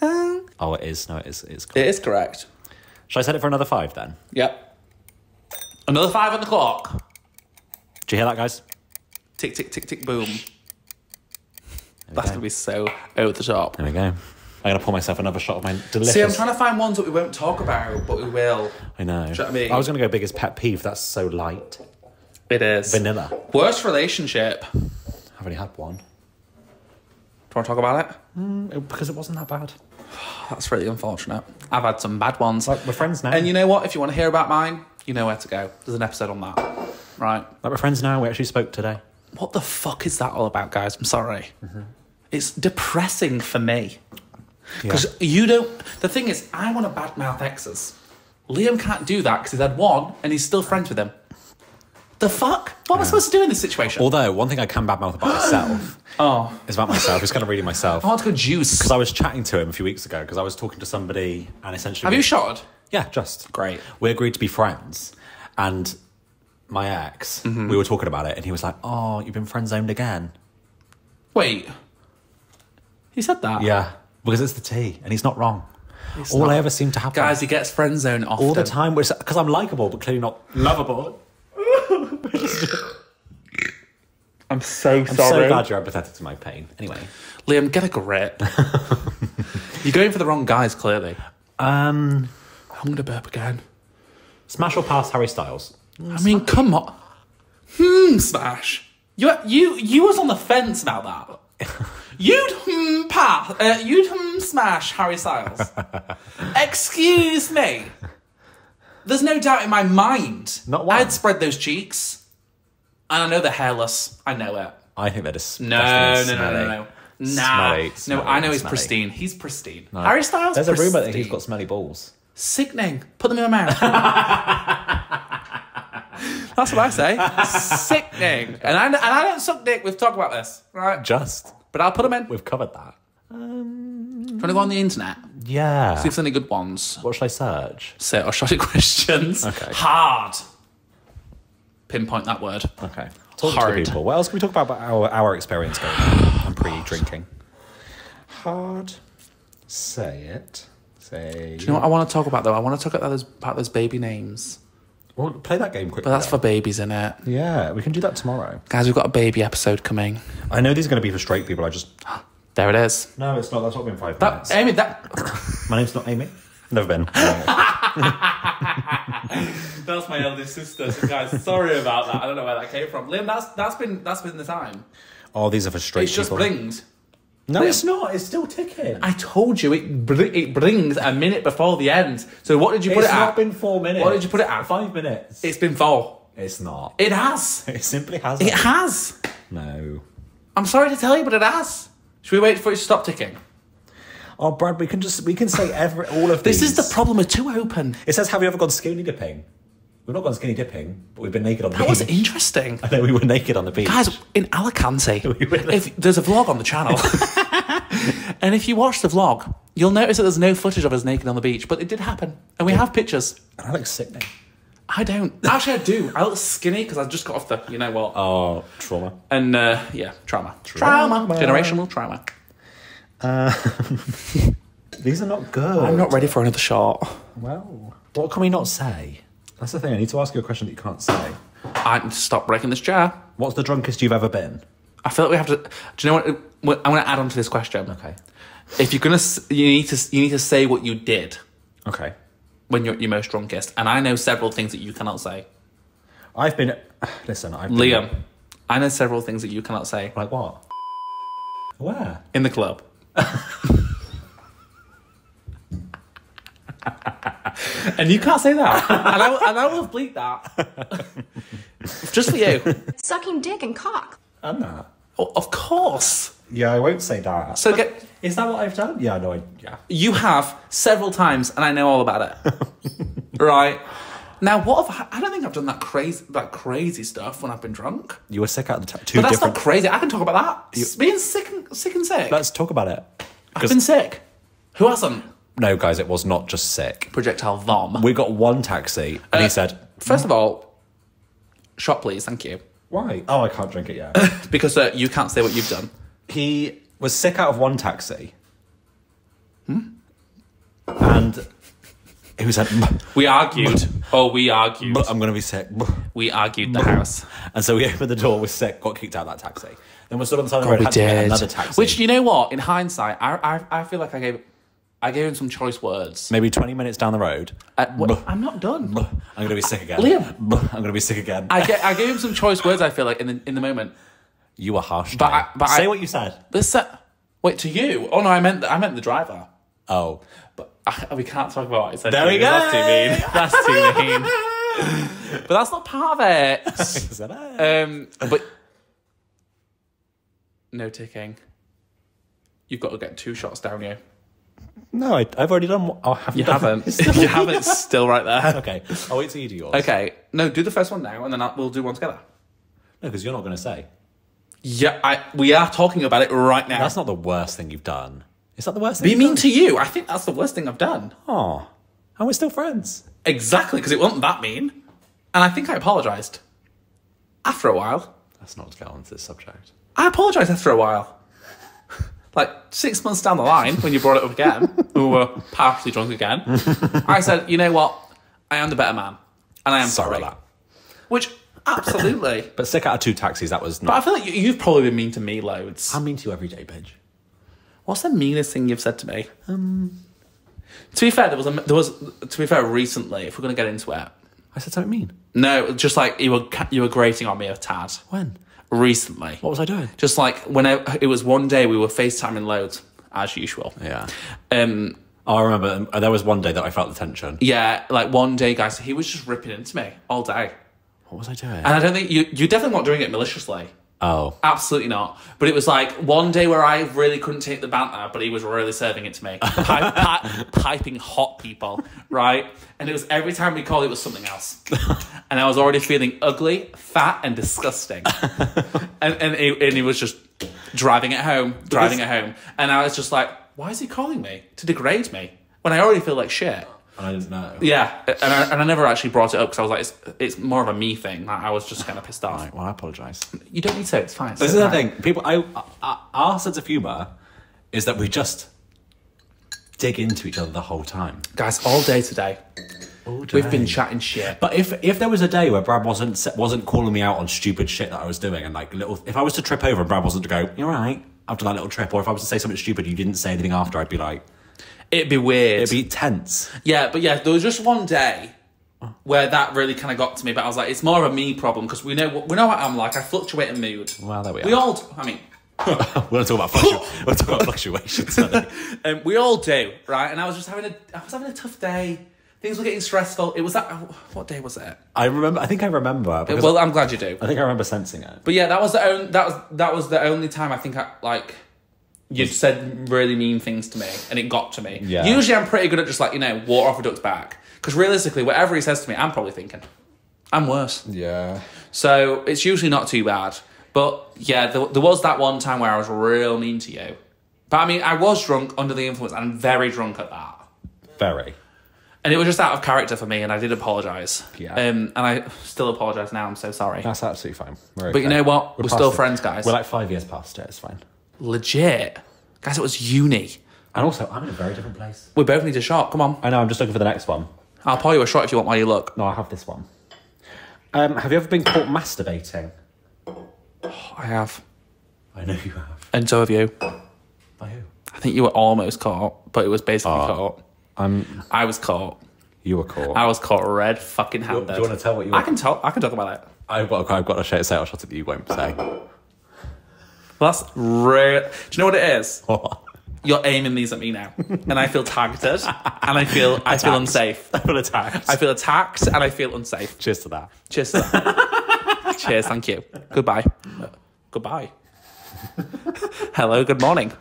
(laughs) oh, it is. No, it is. It's. It is correct. Should I set it for another five then? Yep. Another five on the clock. Do you hear that, guys? Tick, tick, tick, tick, boom. That's go. going to be so over the top. There we go. I'm going to pour myself another shot of my delicious. See, I'm trying to find ones that we won't talk about, but we will. I know. you know what I mean? was going to go biggest pet peeve. That's so light. It is. Vanilla. Worst relationship. Do you I've only had one Do you want to talk about it? Mm, it- because it wasn't that bad. (sighs) That's really unfortunate. I've had some bad ones. Like we're friends now. And you know what? If you want to hear about mine, you know where to go. There's an episode on that. Right. like we're friends now. We actually spoke today. What the fuck is that all about, guys? I'm sorry. Mm-hmm. It's depressing for me. Because you don't. The thing is, I want to badmouth exes. Liam can't do that because he's had one and he's still friends with him. The fuck? What am I supposed to do in this situation? Although one thing I can badmouth about myself (gasps) oh, is about myself. It's kind of reading myself I want to go juice. because I was chatting to him a few weeks ago because I was talking to somebody and essentially Have you shot? Yeah, just Great. We agreed to be friends, and my ex, Mm-hmm. we were talking about it, and he was like, "Oh, you've been friend zoned again." Wait. He said that? Yeah, because it's the tea, and he's not wrong. It's All not. I ever seem to happen Guys, he gets friend zone often. all the time, which because I'm likable, but clearly not lovable. (laughs) I'm so sorry. I'm so glad you're empathetic to my pain. Anyway, Liam, get a grip. (laughs) You're going for the wrong guys, clearly. um, I'm gonna burp again. smash or pass Harry Styles. I mean, come on. Hmm, smash. You you you was on the fence about that. (laughs) You'd hmm pass. Uh, you'd hmm smash Harry Styles. (laughs) Excuse me. There's no doubt in my mind. Not one. I'd spread those cheeks, and I know they're hairless. I know it. I think that is No, no, no, no, no, no. Nah, Smelly, no, I know he's smelly. pristine. He's pristine. Harry Styles. There's a rumor that he's got smelly balls. Sickening. Put them in my mouth. (laughs) That's what I say. Sickening. And I, and I don't suck dick. We've talked about this, right? Just But I'll put them in. We've covered that. you want to go on the internet? Yeah. See if there's any good ones. What should I search? Say or shotty questions. Okay. Hard. Pinpoint that word. Okay. Talk to Hard. the people. What else can we talk about, about our, our experience going on and (sighs) pre-drinking? Hard. Say it. Say. Do you know what I want to talk about though? I want to talk about those about those baby names. Well, play that game quickly. But that's then. for babies, in it? Yeah, we can do that tomorrow. Guys, we've got a baby episode coming. I know these are going to be for straight people. I just. (gasps) There it is. No, it's not. That's not been five That minutes. Amy, that (laughs) My name's not Amy. Never been. (laughs) That's my eldest sister. So guys, sorry about that. I don't know where that came from. Liam, that's that's been that's been the time. oh, these are for straight It's just people. blinged. No, it's not. It's still ticking. I told you it br- it brings a minute before the end. So what did you put it? it's it not been four minutes. What did you put it at? Five minutes. It's been four. It's not. It has. (laughs) It simply hasn't. It has. No. I'm sorry to tell you, but it has. Should we wait for it to stop ticking? Oh, Brad, we can just we can say every all of This these. is the problem with too open. It says, "Have you ever gone skinny dipping?" We've not gone skinny dipping, but we've been naked on the That beach. was interesting. I know we were naked on the beach. Guys, in Alicante, (laughs) We were- if there's a vlog on the channel, (laughs) and if you watch the vlog, you'll notice that there's no footage of us naked on the beach, but it did happen, and we have pictures. And I look sickening. I don't. Actually, I do. I look skinny because I just got off the, you know what? Oh, trauma. And uh, yeah, trauma. Trauma. Generational trauma. (laughs) These are not good. I'm not ready for another shot. Well, what can we not say? That's the thing. I need to ask you a question that you can't say. I need to stop breaking this jar. What's the drunkest you've ever been? I feel like we have to. Do you know what? what- I'm going to add on to this question. Okay. If you're gonna, you need to, you need to say what you did Okay. when you're at your most drunkest. And I know several things that you cannot say. I've been. (sighs) Listen, I've been, Liam, I know several things that you cannot say Like what? Where? in the club. (laughs) (laughs) and you can't say that. And I, will- and I will bleep that. (laughs) Just for you. Sucking dick and cock. And that. Oh, of course. Yeah, I won't say that. So get, Is that what I've done? Yeah, no, I, yeah. you have several times, and I know all about it. (laughs) right. Now, what have I, I don't think I've done that crazy, that crazy stuff when I've been drunk. You were sick out of the t- two But that's different. not crazy. I can talk about that. Being sick and sick and sick. Let's talk about it. I've been sick. Who hasn't? No, guys, it was not just sick. Projectile vom. We got one taxi, and he Uh, said, First of all, shot please, thank you. "Why? Oh, I can't drink it yet." (laughs) Because uh, you can't say what you've done. he was sick out of one taxi, and he was like, We argued. (laughs) oh, we argued. "I'm going to be sick." (laughs) We argued the house. And so we opened the door, was sick, got kicked out of that taxi. Then we stood on the side of the road, had to get another taxi. Which you know what? In hindsight, I, I I feel like I gave I gave him some choice words. maybe 20 minutes down the road, Uh, what- I'm not done. I'm going to be sick again. Liam. I'm going to be sick again. I, get, I gave him some choice words. I feel like in the in the moment. you were harsh. But I- but Say I- what you said. This set. Wait to you? Oh no, I meant the, I meant the driver. Oh. But I, we can't talk about what I said. There to we you, go. (laughs) That's too mean. That's too mean. but that's not part of it. (laughs) Said, "Ah." Um, but no ticking. You've got to get two shots down you. No, I, I've already done. Oh, have You done- haven't. (laughs) you haven't. It's still right there. okay, I'll wait till you do yours. Okay. No, do the first one now, and then I'll, we'll do one together. No, because you're not going to say. Yeah, I, we are talking about it right now. That's not the worst thing you've done. Is that the worst thing? Be you've mean done? to you. I think that's the worst thing I've done. Oh, and we're still friends. Exactly, because it wasn't that mean. And I think I apologised. After a while. Let's not get on to this subject. I apologised after a while. Like six months down the line, when you brought it up again, (laughs) we were partially drunk again. I said, you know what? I am the better man. And I am Sorry sorry. about that. Which, absolutely. (clears throat) But sick out of two taxis, that was But I feel like you, you've probably been mean to me loads. I'm mean to you every day, bitch. What's the meanest thing you've said to me? Um, to be fair, there was a, there was to be fair recently. If we're gonna get into it, I said something mean. no, just like you were you were grating on me a tad When? Recently. What was I doing? Just like when I, it was one day we were FaceTiming loads as usual. Yeah. Um. I remember. uh, There was one day that I felt the tension. Yeah, like one day, guys, he was just ripping into me all day, What was I doing? and I don't think you you definitely not doing it maliciously. Oh, Absolutely not. But it was like one day where I really couldn't take the banter, but he was really serving it to me. (laughs) Pi- pi- piping hot people, right? And it was every time we called, it was something else. (laughs) And I was already feeling ugly, fat, and disgusting. (laughs) and and he, and he was just driving it home, driving it home. And I was just like, why is he calling me to degrade me when I already feel like shit? I didn't know. Yeah, and I, and I never actually brought it up because I was like, it's, it's more of a me thing. Like, I was just kind of pissed off. Right, well, I apologise. You don't need to. It's fine. This is the thing. People, I, I, our sense of humour is that we just dig into each other the whole time. guys. All day today, we've been chatting shit. But if if there was a day where Brad wasn't se- wasn't calling me out on stupid shit that I was doing and like little, if I was to trip over and Brad wasn't to go, you're right after that little trip, or if I was to say something stupid, you didn't say anything after, I'd be like, It'd be weird. it'd be tense. yeah, but yeah, there was just one day where that really kind of got to me. But I was like, it's more of a me problem because we know we know what I'm like. I fluctuate in mood. Well, there we are. We all, I mean, (laughs) We're gonna talk about fluctu- we're talking about fluctuations. (laughs) um, we all do, right? And I was just having a, I was having a tough day. Things were getting stressful. It was that. What day was it? I remember. I think I remember. Well, I'm glad you do. I think I remember sensing it. But yeah, that was the only that was that was the only time I think I like you'd said really mean things to me and it got to me. Yeah. Usually I'm pretty good at just like, you know, water off a duck's back. Because realistically, whatever he says to me, I'm probably thinking, I'm worse. Yeah. So it's usually not too bad. But yeah, there, there was that one time where I was real mean to you. But I mean, I was drunk under the influence and very drunk at that. Very. And it was just out of character for me and I did apologise. Yeah. Um, and I still apologise now. I'm so sorry. That's absolutely fine. We're But you know what? We're past still it. friends, guys. We're like five years past it. It's fine. Legit. Guys, it was uni. And also, I'm in a very different place. We both need a shot. Come on. I know. I'm just looking for the next one. I'll pour you a shot if you want while you look. No, I have this one. Um, have you ever been caught masturbating? (sighs) I have. I know you have. And so have you. By who? I think you were almost caught, but it was basically Oh. caught. Um, I was caught. you were caught. I was caught red fucking do handed. you want to tell what you? I can tell. I can talk about it. I've got. I've got a shit say. I'll shot it that you won't say. That's rare. Do you know what it is? (laughs) What? You're aiming these at me now, and I feel targeted, and I feel I feel Attacked. unsafe. I feel attacked. I feel attacked, and I feel unsafe. Cheers to that. Cheers. to that. Cheers. Thank you. Goodbye. Uh, Goodbye. Hello. Good morning.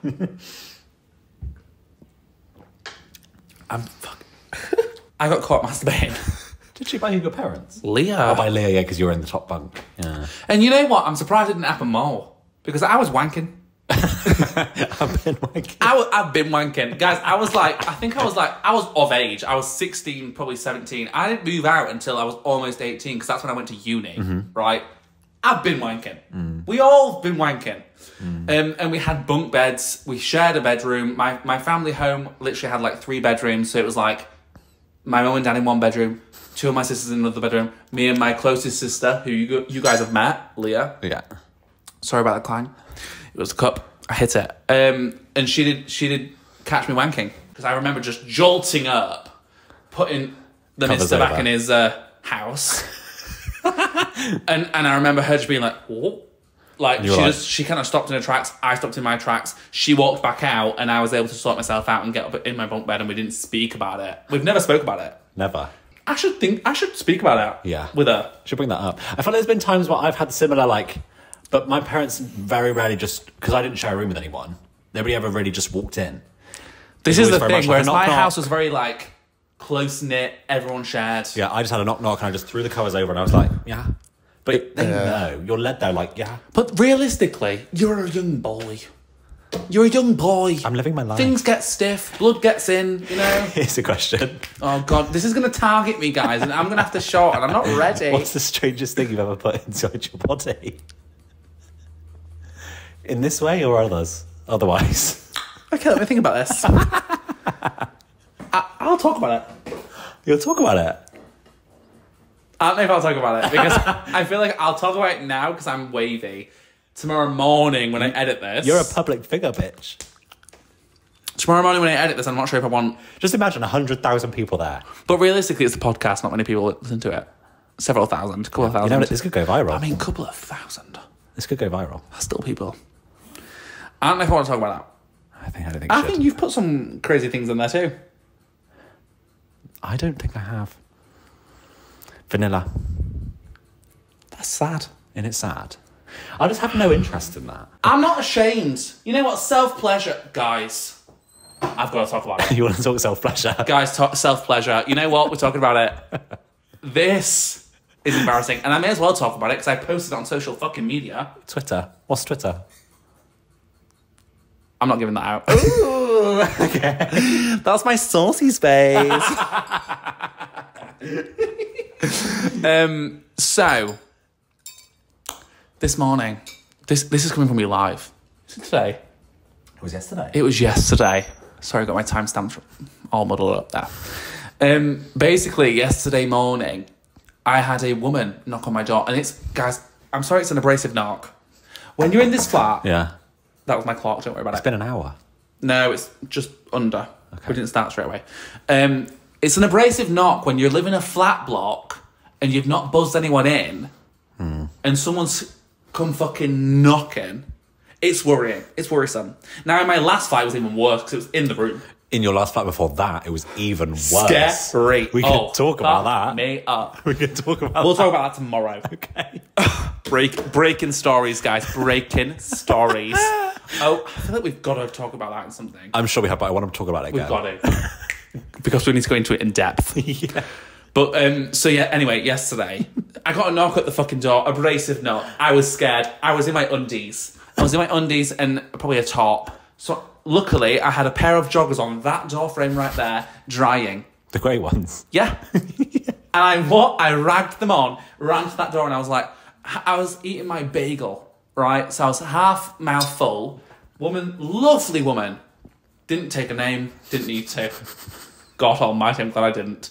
I'm fuck. I got caught masturbating. Did she buy you your parents? Leah. Oh, by Leah, yeah, because you were in the top bunk. Yeah. And you know what? I'm surprised it didn't happen more because I was wanking. (laughs) I've been like. I w- I've been wanking, guys. I was like, I think I was like, I was of age. I was 16, probably 17. I didn't move out until I was almost 18 because that's when I went to uni, mm-hmm. right? I've been wanking. Mm. We all been wanking. Mm. Um, and we had bunk beds. We shared a bedroom. My my family home literally had like three bedrooms, so it was like my mum and dad in one bedroom, two of my sisters in another bedroom, me and my closest sister, who you go- you guys have met, Leah. Yeah. Sorry about that, Klein. It was a cup. I hit it. Um, and she did. She did catch me wanking because I remember just jolting up, putting the Covers Mister back over. in his uh, house, (laughs) and and I remember her just being like, "Whoa." Like she like- just she kind of stopped in her tracks. I stopped in my tracks. She walked back out, and I was able to sort myself out and get up in my bunk bed, and we didn't speak about it. We've never spoke about it. Never. I should think. I should speak about it. Yeah. with her. Should bring that up. I feel like there's been times where I've had similar like, but my parents very rarely just because I didn't share a room with anyone. Nobody ever really just walked in. This is the always much thing. like a Whereas my knock-knock. house was very like close knit, everyone shared. Yeah, I just had a knock knock and I just threw the covers over and I was like, yeah. But they uh, know. You're led there like, yeah. But realistically, you're a young boy. You're a young boy. I'm living my life. Things get stiff, blood gets in, you know. (laughs) Here's a question. Oh god, this is gonna target me, guys, and I'm gonna have to short, and I'm not (laughs) ready. What's the strangest thing you've ever put (laughs) inside your body? In this way or others? Otherwise. Okay, let me think about this. (laughs) I, I'll talk about it. You'll talk about it. I don't know if I'll talk about it because I feel like I'll talk about it now because I'm wavy. Tomorrow morning when I edit this, You're a public figure, bitch. tomorrow morning when I edit this, I'm not sure if I want. Just imagine 100,000 people there. But realistically, it's a podcast. Not many people listen to it. Several thousand, couple of thousand. You thousand. know, this could go viral. I mean, couple of thousand. this could go viral. That's still people. I don't know if I want to talk about that. I think I don't think I should. think you've put some crazy things in there too. I don't think I have. Vanilla. That's sad. And it's sad. I just have no interest in that. I'm not ashamed. You know what? Self pleasure, guys. I've got to talk about it. (laughs) You want to talk self pleasure? guys, talk self pleasure. You know what? We're talking about it. (laughs) This is embarrassing, and I may as well talk about it because I posted it on social fucking media. Twitter. What's Twitter? I'm not giving that out. Ooh, okay. That's my saucy space. (laughs) um. So, this morning, this this is coming from me live. Is it today? It was yesterday. It was yesterday. Sorry, I got my time timestamps all muddled up there. Um, basically, yesterday morning, I had a woman knock on my door, and it's guys. I'm sorry, it's an abrasive knock. When you're in this flat, yeah. That was my clock. Don't worry about It's it. been an hour. No, it's just under. We didn't start straight away. Um, it's an abrasive knock when you live in a flat block and you've not buzzed anyone in, and someone's come fucking knocking. It's worrying. It's worrisome. Now, in my last fight, was even worse because it was in the room. In your last fight before that, it was even worse. Scary. We could Oh, talk about fuck that. Me up. (laughs) We could talk about We'll talk about that tomorrow. (laughs) Okay. (laughs) Break, breaking stories, guys. Breaking stories. (laughs) Oh, I feel like we've got to talk about that in something. I'm sure we have, but I want to talk about it again. We've got to. because we need to go into it in depth. (laughs) But um, so yeah. Anyway, yesterday I got a knock at the fucking door, abrasive knock. I was scared. I was in my undies. I was in my undies and probably a top. So luckily, I had a pair of joggers on that door frame right there, drying. The grey ones. (laughs) Yeah. and I what I ragged them on, ran to that door, and I was like, I was eating my bagel, right? So I was half mouth full. Woman, lovely woman, didn't take a name, didn't need to. God almighty, I'm glad I didn't.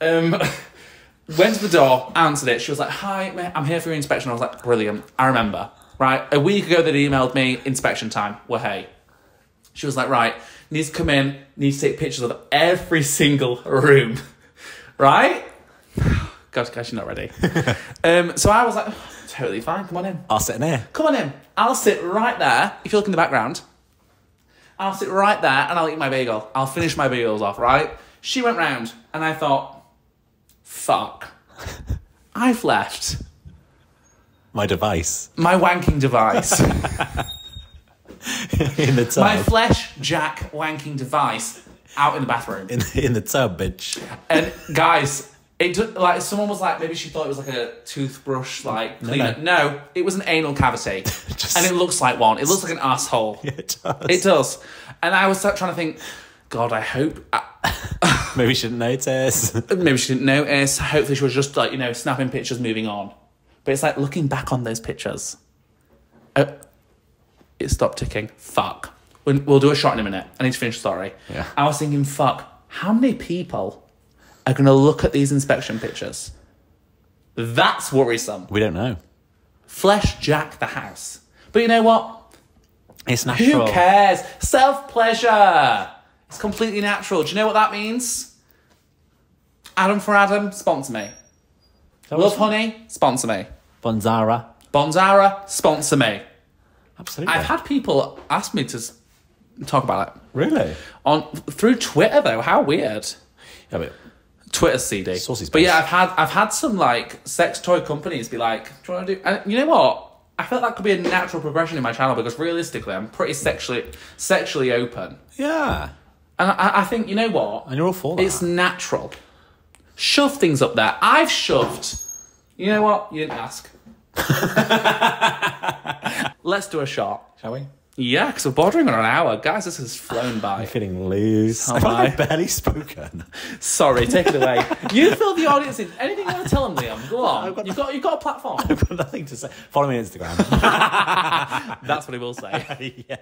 Um, (laughs) went to the door, answered it. She was like, "Hi, I'm here for your inspection." I was like, "Brilliant, I remember." Right, a week ago they emailed me inspection time. Well, hey, she was like, right, needs to come in, needs to take pictures of every single room. (laughs) right? (sighs) God, guys, you're not ready. (laughs) um, so I was like, totally fine, come on in. I'll sit in here. Come on in. I'll sit right there. If you look in the background, I'll sit right there and I'll eat my bagel. I'll finish my bagels off, right? She went round and I thought, fuck. I've left My device. my wanking device. (laughs) in the tub. my Fleshjack wanking device out in the bathroom. in, in the tub, bitch. And guys, it took, like someone was like maybe she thought it was like a toothbrush like cleaner. No, it was an anal cavity, Just- (laughs) and it looks like one. It looks like an asshole. (laughs) It does. It does. And I was trying to think. God, I hope. uh, (laughs) Maybe she didn't notice. maybe she didn't notice. Hopefully, she was just like you know snapping pictures, moving on. But it's like looking back on those pictures. Uh, it stopped ticking. Fuck. We'll, we'll do a shot in a minute. I need to finish story. Yeah. I was thinking, fuck. How many people are going to look at these inspection pictures? That's worrisome. we don't know. Fleshjack the house. But you know what? It's natural. Who cares? Self pleasure. It's completely natural. Do you know what that means? Adam for Adam, sponsor me. Lovehoney, sponsor me. Bondara. Bondara, sponsor me. Absolutely. I've had people ask me to s- talk about it really? on through Twitter though. How weird. Yeah, but Twitter CD. Saucy but yeah. I've had I've had some like sex toy companies be like, "Do you want to do?" And you know what? I felt that could be a natural progression in my channel because realistically, I'm pretty sexually sexually open. yeah. And I, I think you know what? And you're all for that. It's natural. Shove things up there. I've shoved. You know what? You didn't ask. (laughs) Let's do a shot. Shall we? Yeah, because we're bordering on an hour. Guys, this has flown by. I'm feeling loose. I like I? I've barely spoken. Sorry, take it away. You fill the audience in. Anything you want to tell them, Liam? Go on. Got- you've, got, you've got a platform. I've got nothing to say. Follow me on Instagram. (laughs) That's what he will say. (laughs) yeah.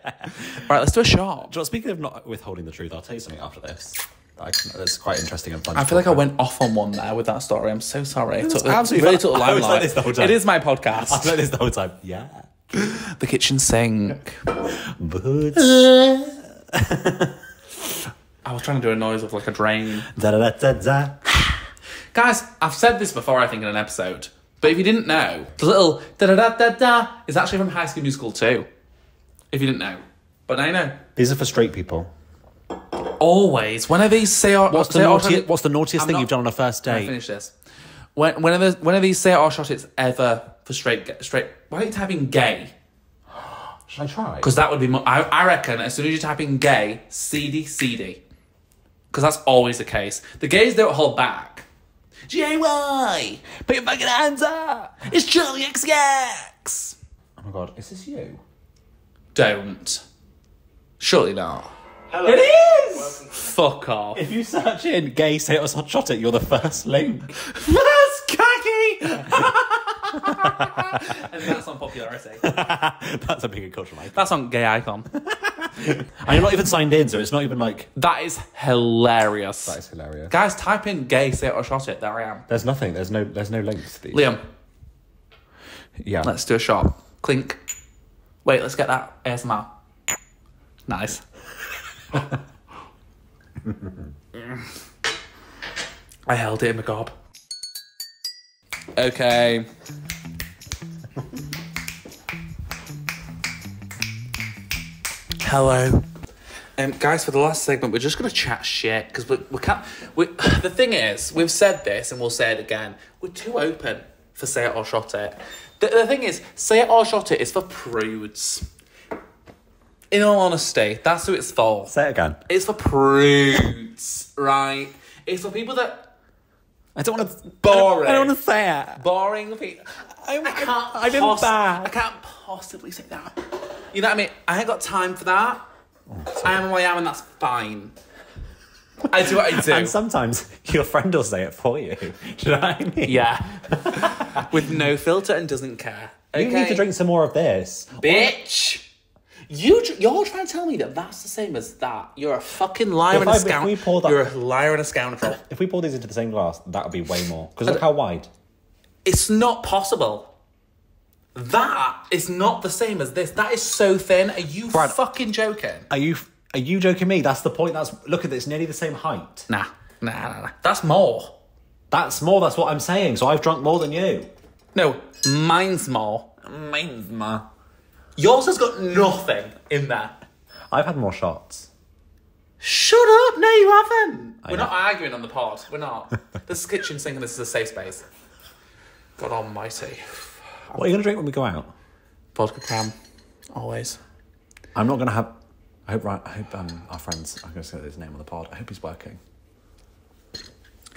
Right, let's do a shot. John, speaking of not withholding the truth, I'll tell you something after this. I that's quite interesting and fun. I feel like I went off on one there with that story. I'm so sorry. It took the, absolutely really took the I was like this the whole time. It is my about. I've podcast. like this the whole time. Yeah. The kitchen sink. But I was trying to do a noise of like a drain. da da da da da. Guys, I've said this before, I think, in an episode. But if you didn't know, the little da da da da da is actually from High School Musical 2. If you didn't know. But now you know. These are for straight people. Always. Whenever are these say or What's the say or naughty, shot- What's the naughtiest I'm thing not- you've done on a first Can I date? finish this? When, when, are the, when are these say it or shot it's ever for straight, straight. Why are you typing gay? (gasps) Should I try? Because that would be. Mo- I, I reckon as soon as you type in gay, CD, CD. Because that's always the case. The gays don't hold back. J-Y! Put your fucking hands up! It's Charli XCX! Oh my god, is this you? Don't. Surely not. Hello. It is! Fuck off. If you search in gay say it or shot it, you're the first link. That's cocky! (laughs) and that's on popularity. (laughs) That's a bigger cultural icon. That's on gay icon. (laughs) And you're not even signed in, so it's not even like. That is hilarious. That is hilarious. Guys, type in gay, say it or shot it. There I am. There's nothing. There's no. There's no links to these. Liam, Yeah. let's do a shot. Clink. Wait, let's get that ASMR. Nice. I held it in my gob. Okay. Hello. Um, guys, for the last segment, we're just going to chat shit because we, we can't. We, (sighs) the thing is, we've said this and we'll say it again. We're too open for say it or shot it. The, the thing is, say it or shot it is for prudes. In all honesty, that's who it's for. Say it again. It's for prudes, right? It's for people that I don't want to. Boring. I don't want to say it. boring people. I, I can't. I didn't poss- back. I can't possibly say that. You know what I mean? I ain't got time for that. Oh, I am who I am, and that's fine. (laughs) I do what I do. And sometimes your friend will say it for you. (laughs) Do you know what I mean? yeah, (laughs) with no filter and doesn't care. You need to drink some more of this. bitch. You, you're trying to tell me that that's the same as that. You're a fucking liar If and a I- if scoundrel. that- You're a liar and a scoundrel. If we pour these into the same glass, that would be way more. Because look how wide. It's not possible. That is not the same as this. That is so thin. Are you Brad- fucking joking? Are you? Are you joking me? That's the point. That's look at this. Nearly the same height. Nah, nah, nah, nah. That's more. That's more. That's what I'm saying. So I've drunk more than you. No, mine's more. Mine's more. Yours has got nothing in there. I've had more shots. Shut up! No, you haven't. We're know. not arguing on the pod. We're not. (laughs) this is kitchen sink and this is a safe space. God Almighty. What are you gonna drink when we go out? Vodka cram, always. I'm not gonna have. I hope. Right, I hope um, our friends. I'm gonna say his name on the pod. I hope he's working.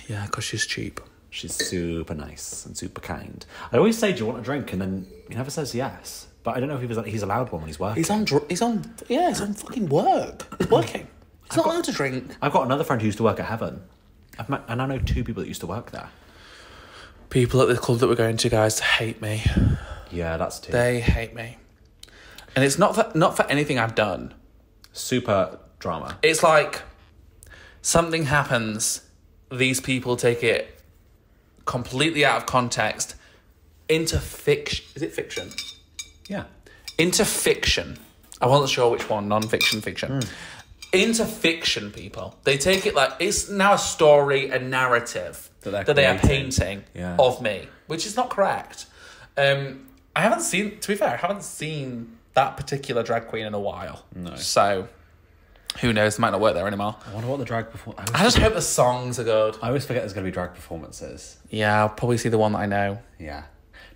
Yeah, because she's cheap. She's super nice and super kind. I always say, "Do you want a drink?" And then he never says yes. But I don't know if he was, he's allowed one when he's working. He's on. dr- He's on. Yeah, he's on fucking work. He's working. He's not allowed to drink. I've got another friend who used to work at Heaven. I've met, and I know two people that used to work there. People at the club that we're going to, guys, hate me. Yeah, that's two. They hate me, and it's not for not for anything I've done. Super drama. It's like something happens, these people take it completely out of context into fiction. Is it fiction? Yeah. Into fiction. I wasn't sure which one, non fiction, fiction. Into fiction, people. They take it like it's now a story, a narrative That that they are painting Yeah. of me, which is not correct. Um, I haven't seen, to be fair, I haven't seen that particular drag queen in a while. No. So who knows? They might not work there anymore. I wonder what the drag perform. I I just hope the songs are good. I always forget there's going to be drag performances. Yeah, I'll probably see the one that I know. Yeah.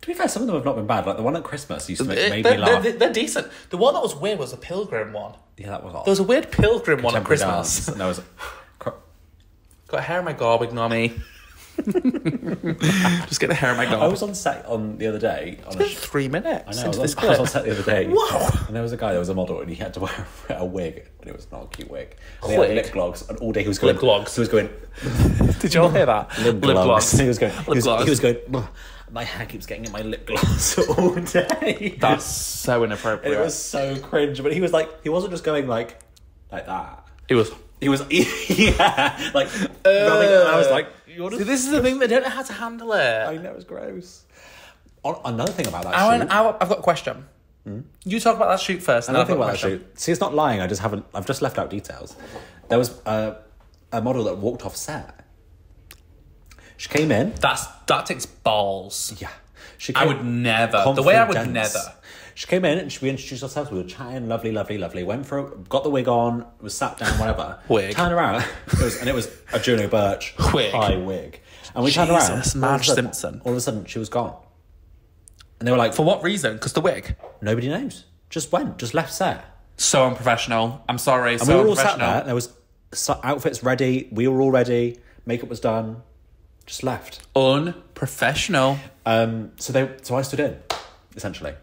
To be fair, some of them have not been bad. Like the one at Christmas used to make, They're, made me they're, laugh. they're- they're decent. The one that was weird was a pilgrim one. yeah, that was odd. There was a weird pilgrim one at Temporary Christmas. dance. And there was. Got hair in my gob, ignore me. Just get the hair in my I was on set on the other day on a sh- Three minutes I know, I into was, this on, (laughs) I was clip. on set the other day. Wow. And there was a guy, there was a model, and he had to (laughs) wear a wig, and it was not a cute wig. And he had Wig? lip gloss, and all day he was going. Lip gloss. He was going. (laughs) Did you all hear that? Lip, gloss. He was going. Lip he, was, gloss. he was going. "Ugh, My hair keeps getting in my lip gloss (laughs) all day. That's so and inappropriate. it was so cringe. But he was like, he wasn't just going like, like that. It was. He was, (laughs) yeah, like. rubbing- and I was like, See, just. this is the thing. They don't know how to handle it. I know it's gross. On, another thing about that I shoot. I, I've got a question. Hmm? You talk about that shoot first. And Another thing about that shoot. See, it's not lying. I just haven't. I've just left out details. There was a, a model that walked off set. She came in. That's that takes balls. Yeah. She I would never. The way I would never. She came in and she, we introduced ourselves. We were chatting, lovely, lovely, lovely. Went for, a, got the wig on, was sat down, whatever. (laughs) Wig. Turned around, it was, and it was a Juno Birch (laughs) Wig. high wig. And we turned around. Jesus, all sudden- Simpson. All of a sudden, she was gone. And they were like, For what reason? Because the wig. nobody knows. Just went, just left set. So unprofessional. I'm sorry. And so we were all sat there. There was outfits ready. We were all ready. Makeup was done. Just left. Unprofessional. Um, so they, so I stood in, essentially.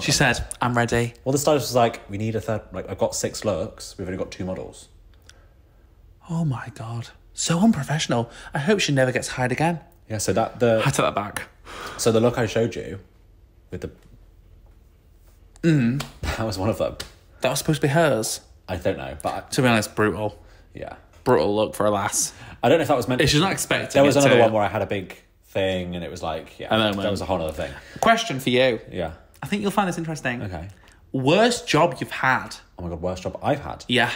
She said, "I'm ready." Well, the stylist was like, "We need a third. Like, I've got six looks. We've only got two models." Oh my god. So unprofessional. I hope she never gets hired again. Yeah. So that the I take that back. so the look I showed you, with the, Mm. (laughs) that was one of them. That was supposed to be hers. I don't know, but I, To be honest, brutal. yeah, Brutal look for a lass. I don't know if that was meant. If she's not expecting there was it another to- one where I had a big thing, and it was like, yeah, I know, that man. was a whole other thing. Question for you. Yeah. I think you'll find this interesting. Okay. Worst job you've had. Oh my god, worst job I've had. Yeah.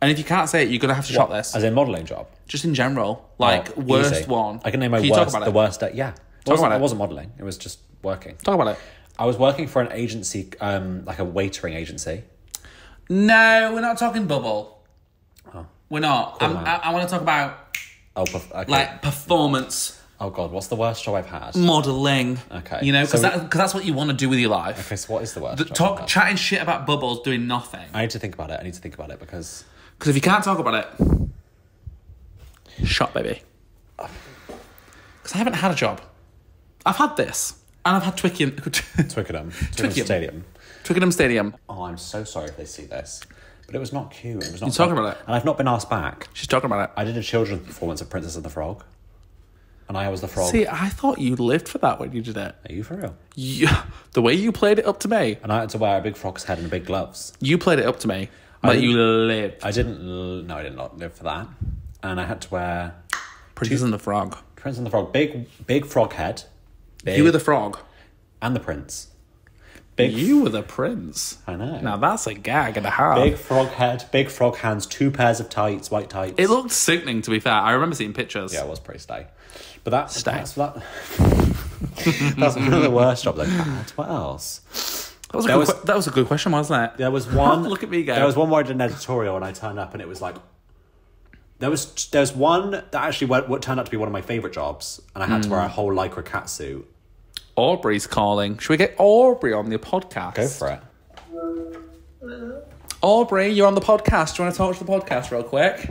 And if you can't say it, you're gonna have to shop this. As in modelling job. Just in general, like Oh, worst easy. one. I can name my you talk worst. about The it? worst day. Yeah. It wasn't, about it. it wasn't modelling. It was just working. Talk about it. I was working for an agency, um, like a waitering agency. No, we're not talking bubble. We're not. I'm. I, I want to talk about Oh, perf- okay. like performance oh god, what's the worst job I've had? modeling. Okay. You know, because So- that, that's what you want to do with your life. Okay, so what is the worst? The- talk chatting shit about bubbles, doing nothing. I need to think about it. I need to think about it because Because if you can't talk about it, shop, baby. Because I haven't had a job. I've had this, and I've had Twickenham, (laughs) Twickenham, Twickenham Twickenham. Stadium. Twickenham Stadium. Oh, I'm so sorry if they see this, but it was not cute. It was not. You're talking about it? and I've not been asked back. She's talking about it. I did a children's performance of Princess and the Frog, and I was the frog. See, I thought you lived for that when you did it. Are you for real? You, (laughs) the way you played it up to me, And I had to wear a big frog's head and big gloves. you played it up to me. Like you lived. I didn't. l- No, I did not live for that. And I had to wear Princess and the Frog. Prince and the Frog, big, big frog head. Big, You were the frog. and the prince. Big, You were the prince. I know. Now that's a gag and a half. big frog head, big frog hands, two pairs of tights, white tights. It looked sickening, to be fair. I remember seeing pictures. yeah, it was pretty stay. But that, Stay. that's that. (laughs) that's one of the worst jobs I've had. What else? That was, a There good was- que- that was a good question, wasn't it? There was (laughs) one. Look at me go. There was one where I did an editorial and I turned up and it was like. There was there's one that actually went, what turned out to be one of my favorite jobs, and I had to wear Hmm. a whole lycra cat suit. Aubrey's calling. Should we get Aubrey on the podcast? Go for it. Aubrey, you're on the podcast. Do you want to talk to the podcast real quick?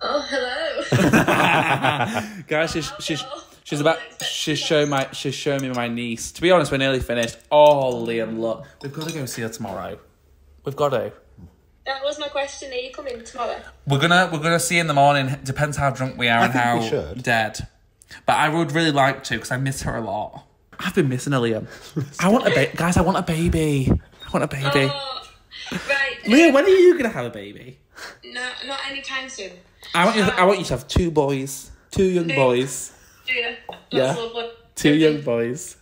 Oh, hello. (laughs) Guys, she's oh, she's she's about she's showing my she's showing me my niece. To be honest, we're nearly finished. Oh, Liam, look, we've got to go see her tomorrow. We've got to. that was my question. Are you coming tomorrow? We're gonna we're gonna see in the morning. Depends how drunk we are and think how should. dead. But I would really like to because I miss her a lot. I've been missing her, Liam. (laughs) I want a baby, guys. I want a baby. I want a baby. Oh, right. Liam, um, when are you gonna have a baby? No, not anytime soon. I want you. I want you to have two boys, two young boys, Do you? Yeah. That's lovely. two young boys.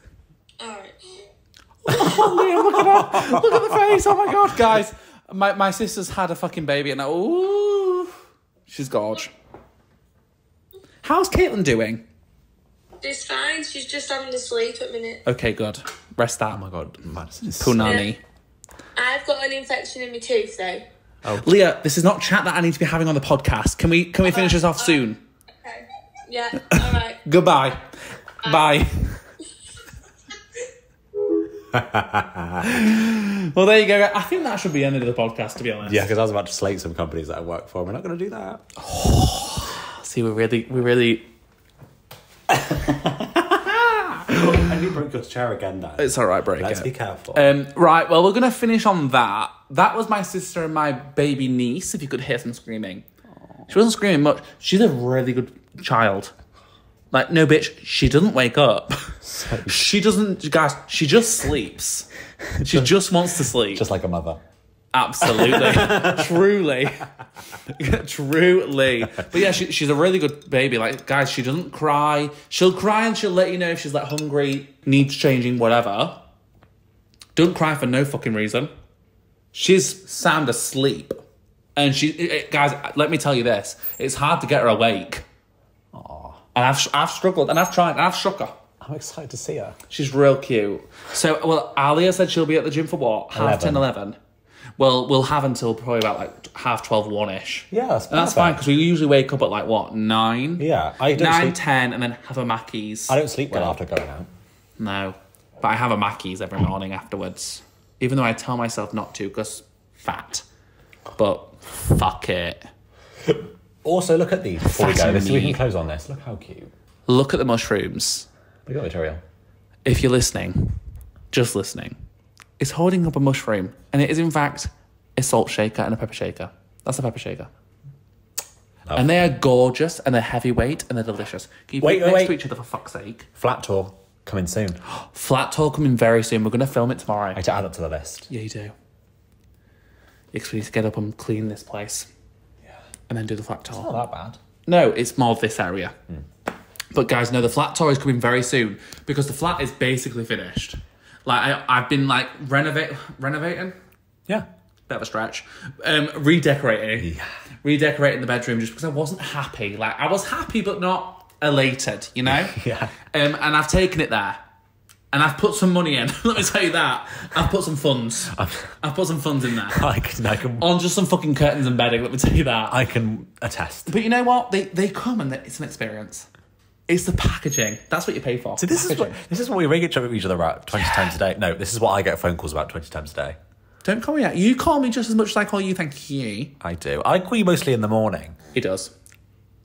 Alright. (laughs) Oh, Liam, look at her. Look at the face. Oh my god, guys. My my sister's had a fucking baby, and ooh, she's gorge. How's Caitlin doing? It's fine. She's just having a sleep at minute. Okay, good. Rest that. Oh my god, Madison is Punani. I've got an infection in my tooth though. Oh. Leah, this is not chat that I need to be having on the podcast. Can we can we finish this off soon? Okay. Yeah. Alright. (laughs) Goodbye. Bye. (laughs) well, there you go. I think that should be the end of the podcast, to be honest. Yeah, because I was about to slate some companies that I work for. We're not going to do that. (sighs) See, we really, we really. And you broke your chair again now. It's all right, break Let's it. be careful. Um, right, well, we're going to finish on that. That was my sister and my baby niece, if you could hear some screaming. She wasn't screaming much. She's a really good child. Like, no, bitch, she doesn't wake up. (laughs) she doesn't, guys, she just sleeps. (laughs) She just wants to sleep. Just like a mother. Absolutely. (laughs) Truly. (laughs) Truly. But yeah, she, she's a really good baby. Like, guys, she doesn't cry. She'll cry and she'll let you know if she's like hungry, needs changing, whatever. Don't cry for no fucking reason. She's sound asleep. And she, it- it- guys, let me tell you this it's hard to get her awake. And I've, I've struggled and I've tried and I've shook her. I'm excited to see her. She's real cute. So, well, Alia said she'll be at the gym for what? Half 10, 11. 11? Well, we'll have until probably about like half 12, 1 ish. Yeah, that's And that's fine because we usually wake up at like what? 9? Yeah, I don't 9, sleep. 10, and then have a Mackey's. I don't sleep well after going out. No. But I have a Mackey's every morning afterwards. Even though I tell myself not to because fat. But fuck it. Also, look at these before we go. This, we can close on this. Look how cute. Look at the mushrooms. Look at Victoria. if you're listening, just listening, is holding up a mushroom, and it is in fact a salt shaker and a pepper shaker. That's a pepper shaker. Love. And they are gorgeous, and they're heavyweight, and they're delicious. Can you Wait, put wait, next wait. to each other for fuck's sake? Flat tour coming soon. (gasps) Flat tour coming very soon. We're going to film it tomorrow. I had to add it to the list. Yeah, you do. Because we need to get up and clean this place. Yeah. And then do the flat tour. Not that bad. No, it's more of this area. Hmm. But guys, no, the flat tour is coming very soon because the flat is basically finished. Like I, I've been like renovate, renovating, Yeah. bit of a stretch, um, redecorating, redecorating the bedroom just because I wasn't happy. Like I was happy but not elated, you know. (laughs) Yeah. Um, and I've taken it there, and I've put some money in. (laughs) Let me tell you that I've put some funds. I've put some funds in there (laughs) I can, I can, on just some fucking curtains and bedding. Let me tell you that. I can attest. But you know what? They they come and it's an experience. It's the packaging. That's what you pay for. So this is what this is what we ring each other each other about twenty times a day. No, this is what I get phone calls about twenty times a day. Don't call me out. You call me just as much as I call you. Thank you. I do. I call you mostly in the morning He does.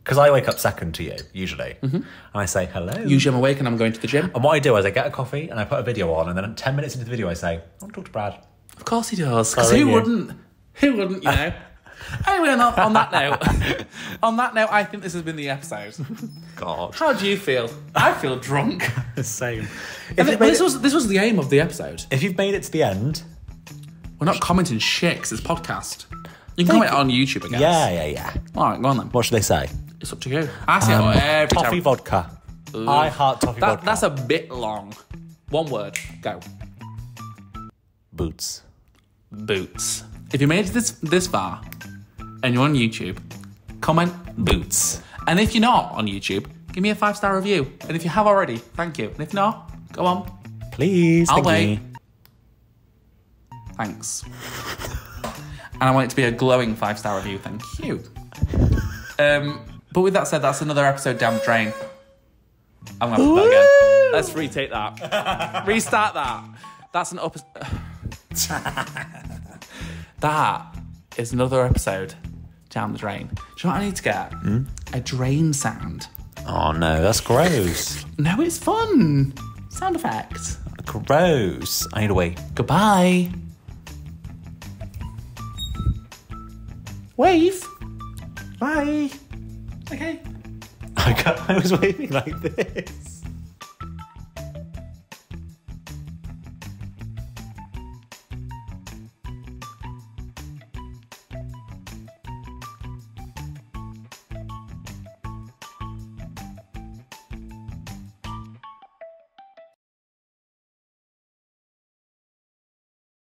because I wake up second to you usually, mm-hmm. and I say hello. Usually I'm awake and I'm going to the gym. And what I do is I get a coffee and I put a video on, and then ten minutes into the video I say, "I want to talk to Brad." Of course he does. Because who you. wouldn't? Who wouldn't? You (laughs) know. Anyway, on, on that note, (laughs) on that note, I think this has been the episode. God, How do you feel? I feel drunk. (laughs) same. If And you've, th- made this it, was this was the aim of the episode. if you've made it to the end, We're not commenting shit 'cause it's podcast. You can comment on YouTube, I guess. yeah, yeah, yeah. All right, go on then. What should they say? It's up to you. I say it um, every Toffee time. vodka. I heart toffee That, vodka. that's a bit long. One word. Go. boots. Boots. If you made it this this far and you're on YouTube, comment boots. And if you're not on YouTube, give me a five star review. And if you have already, thank you. And if not, go on. Please. I'll thank wait. you. Thanks. and I want it to be a glowing five star review. Thank you. Um, but with that said, that's another episode down the drain. I'm gonna have to do that again. Let's retake that. Restart that. That's an up. (laughs) that is another episode down the drain. Do you know what I need to get? Hmm? A drain sound. Oh no, that's gross. (laughs) No, it's fun. Sound effect. gross. I need a wee. Goodbye. Wave. Bye. Okay. (laughs) I, got, I was waving like this.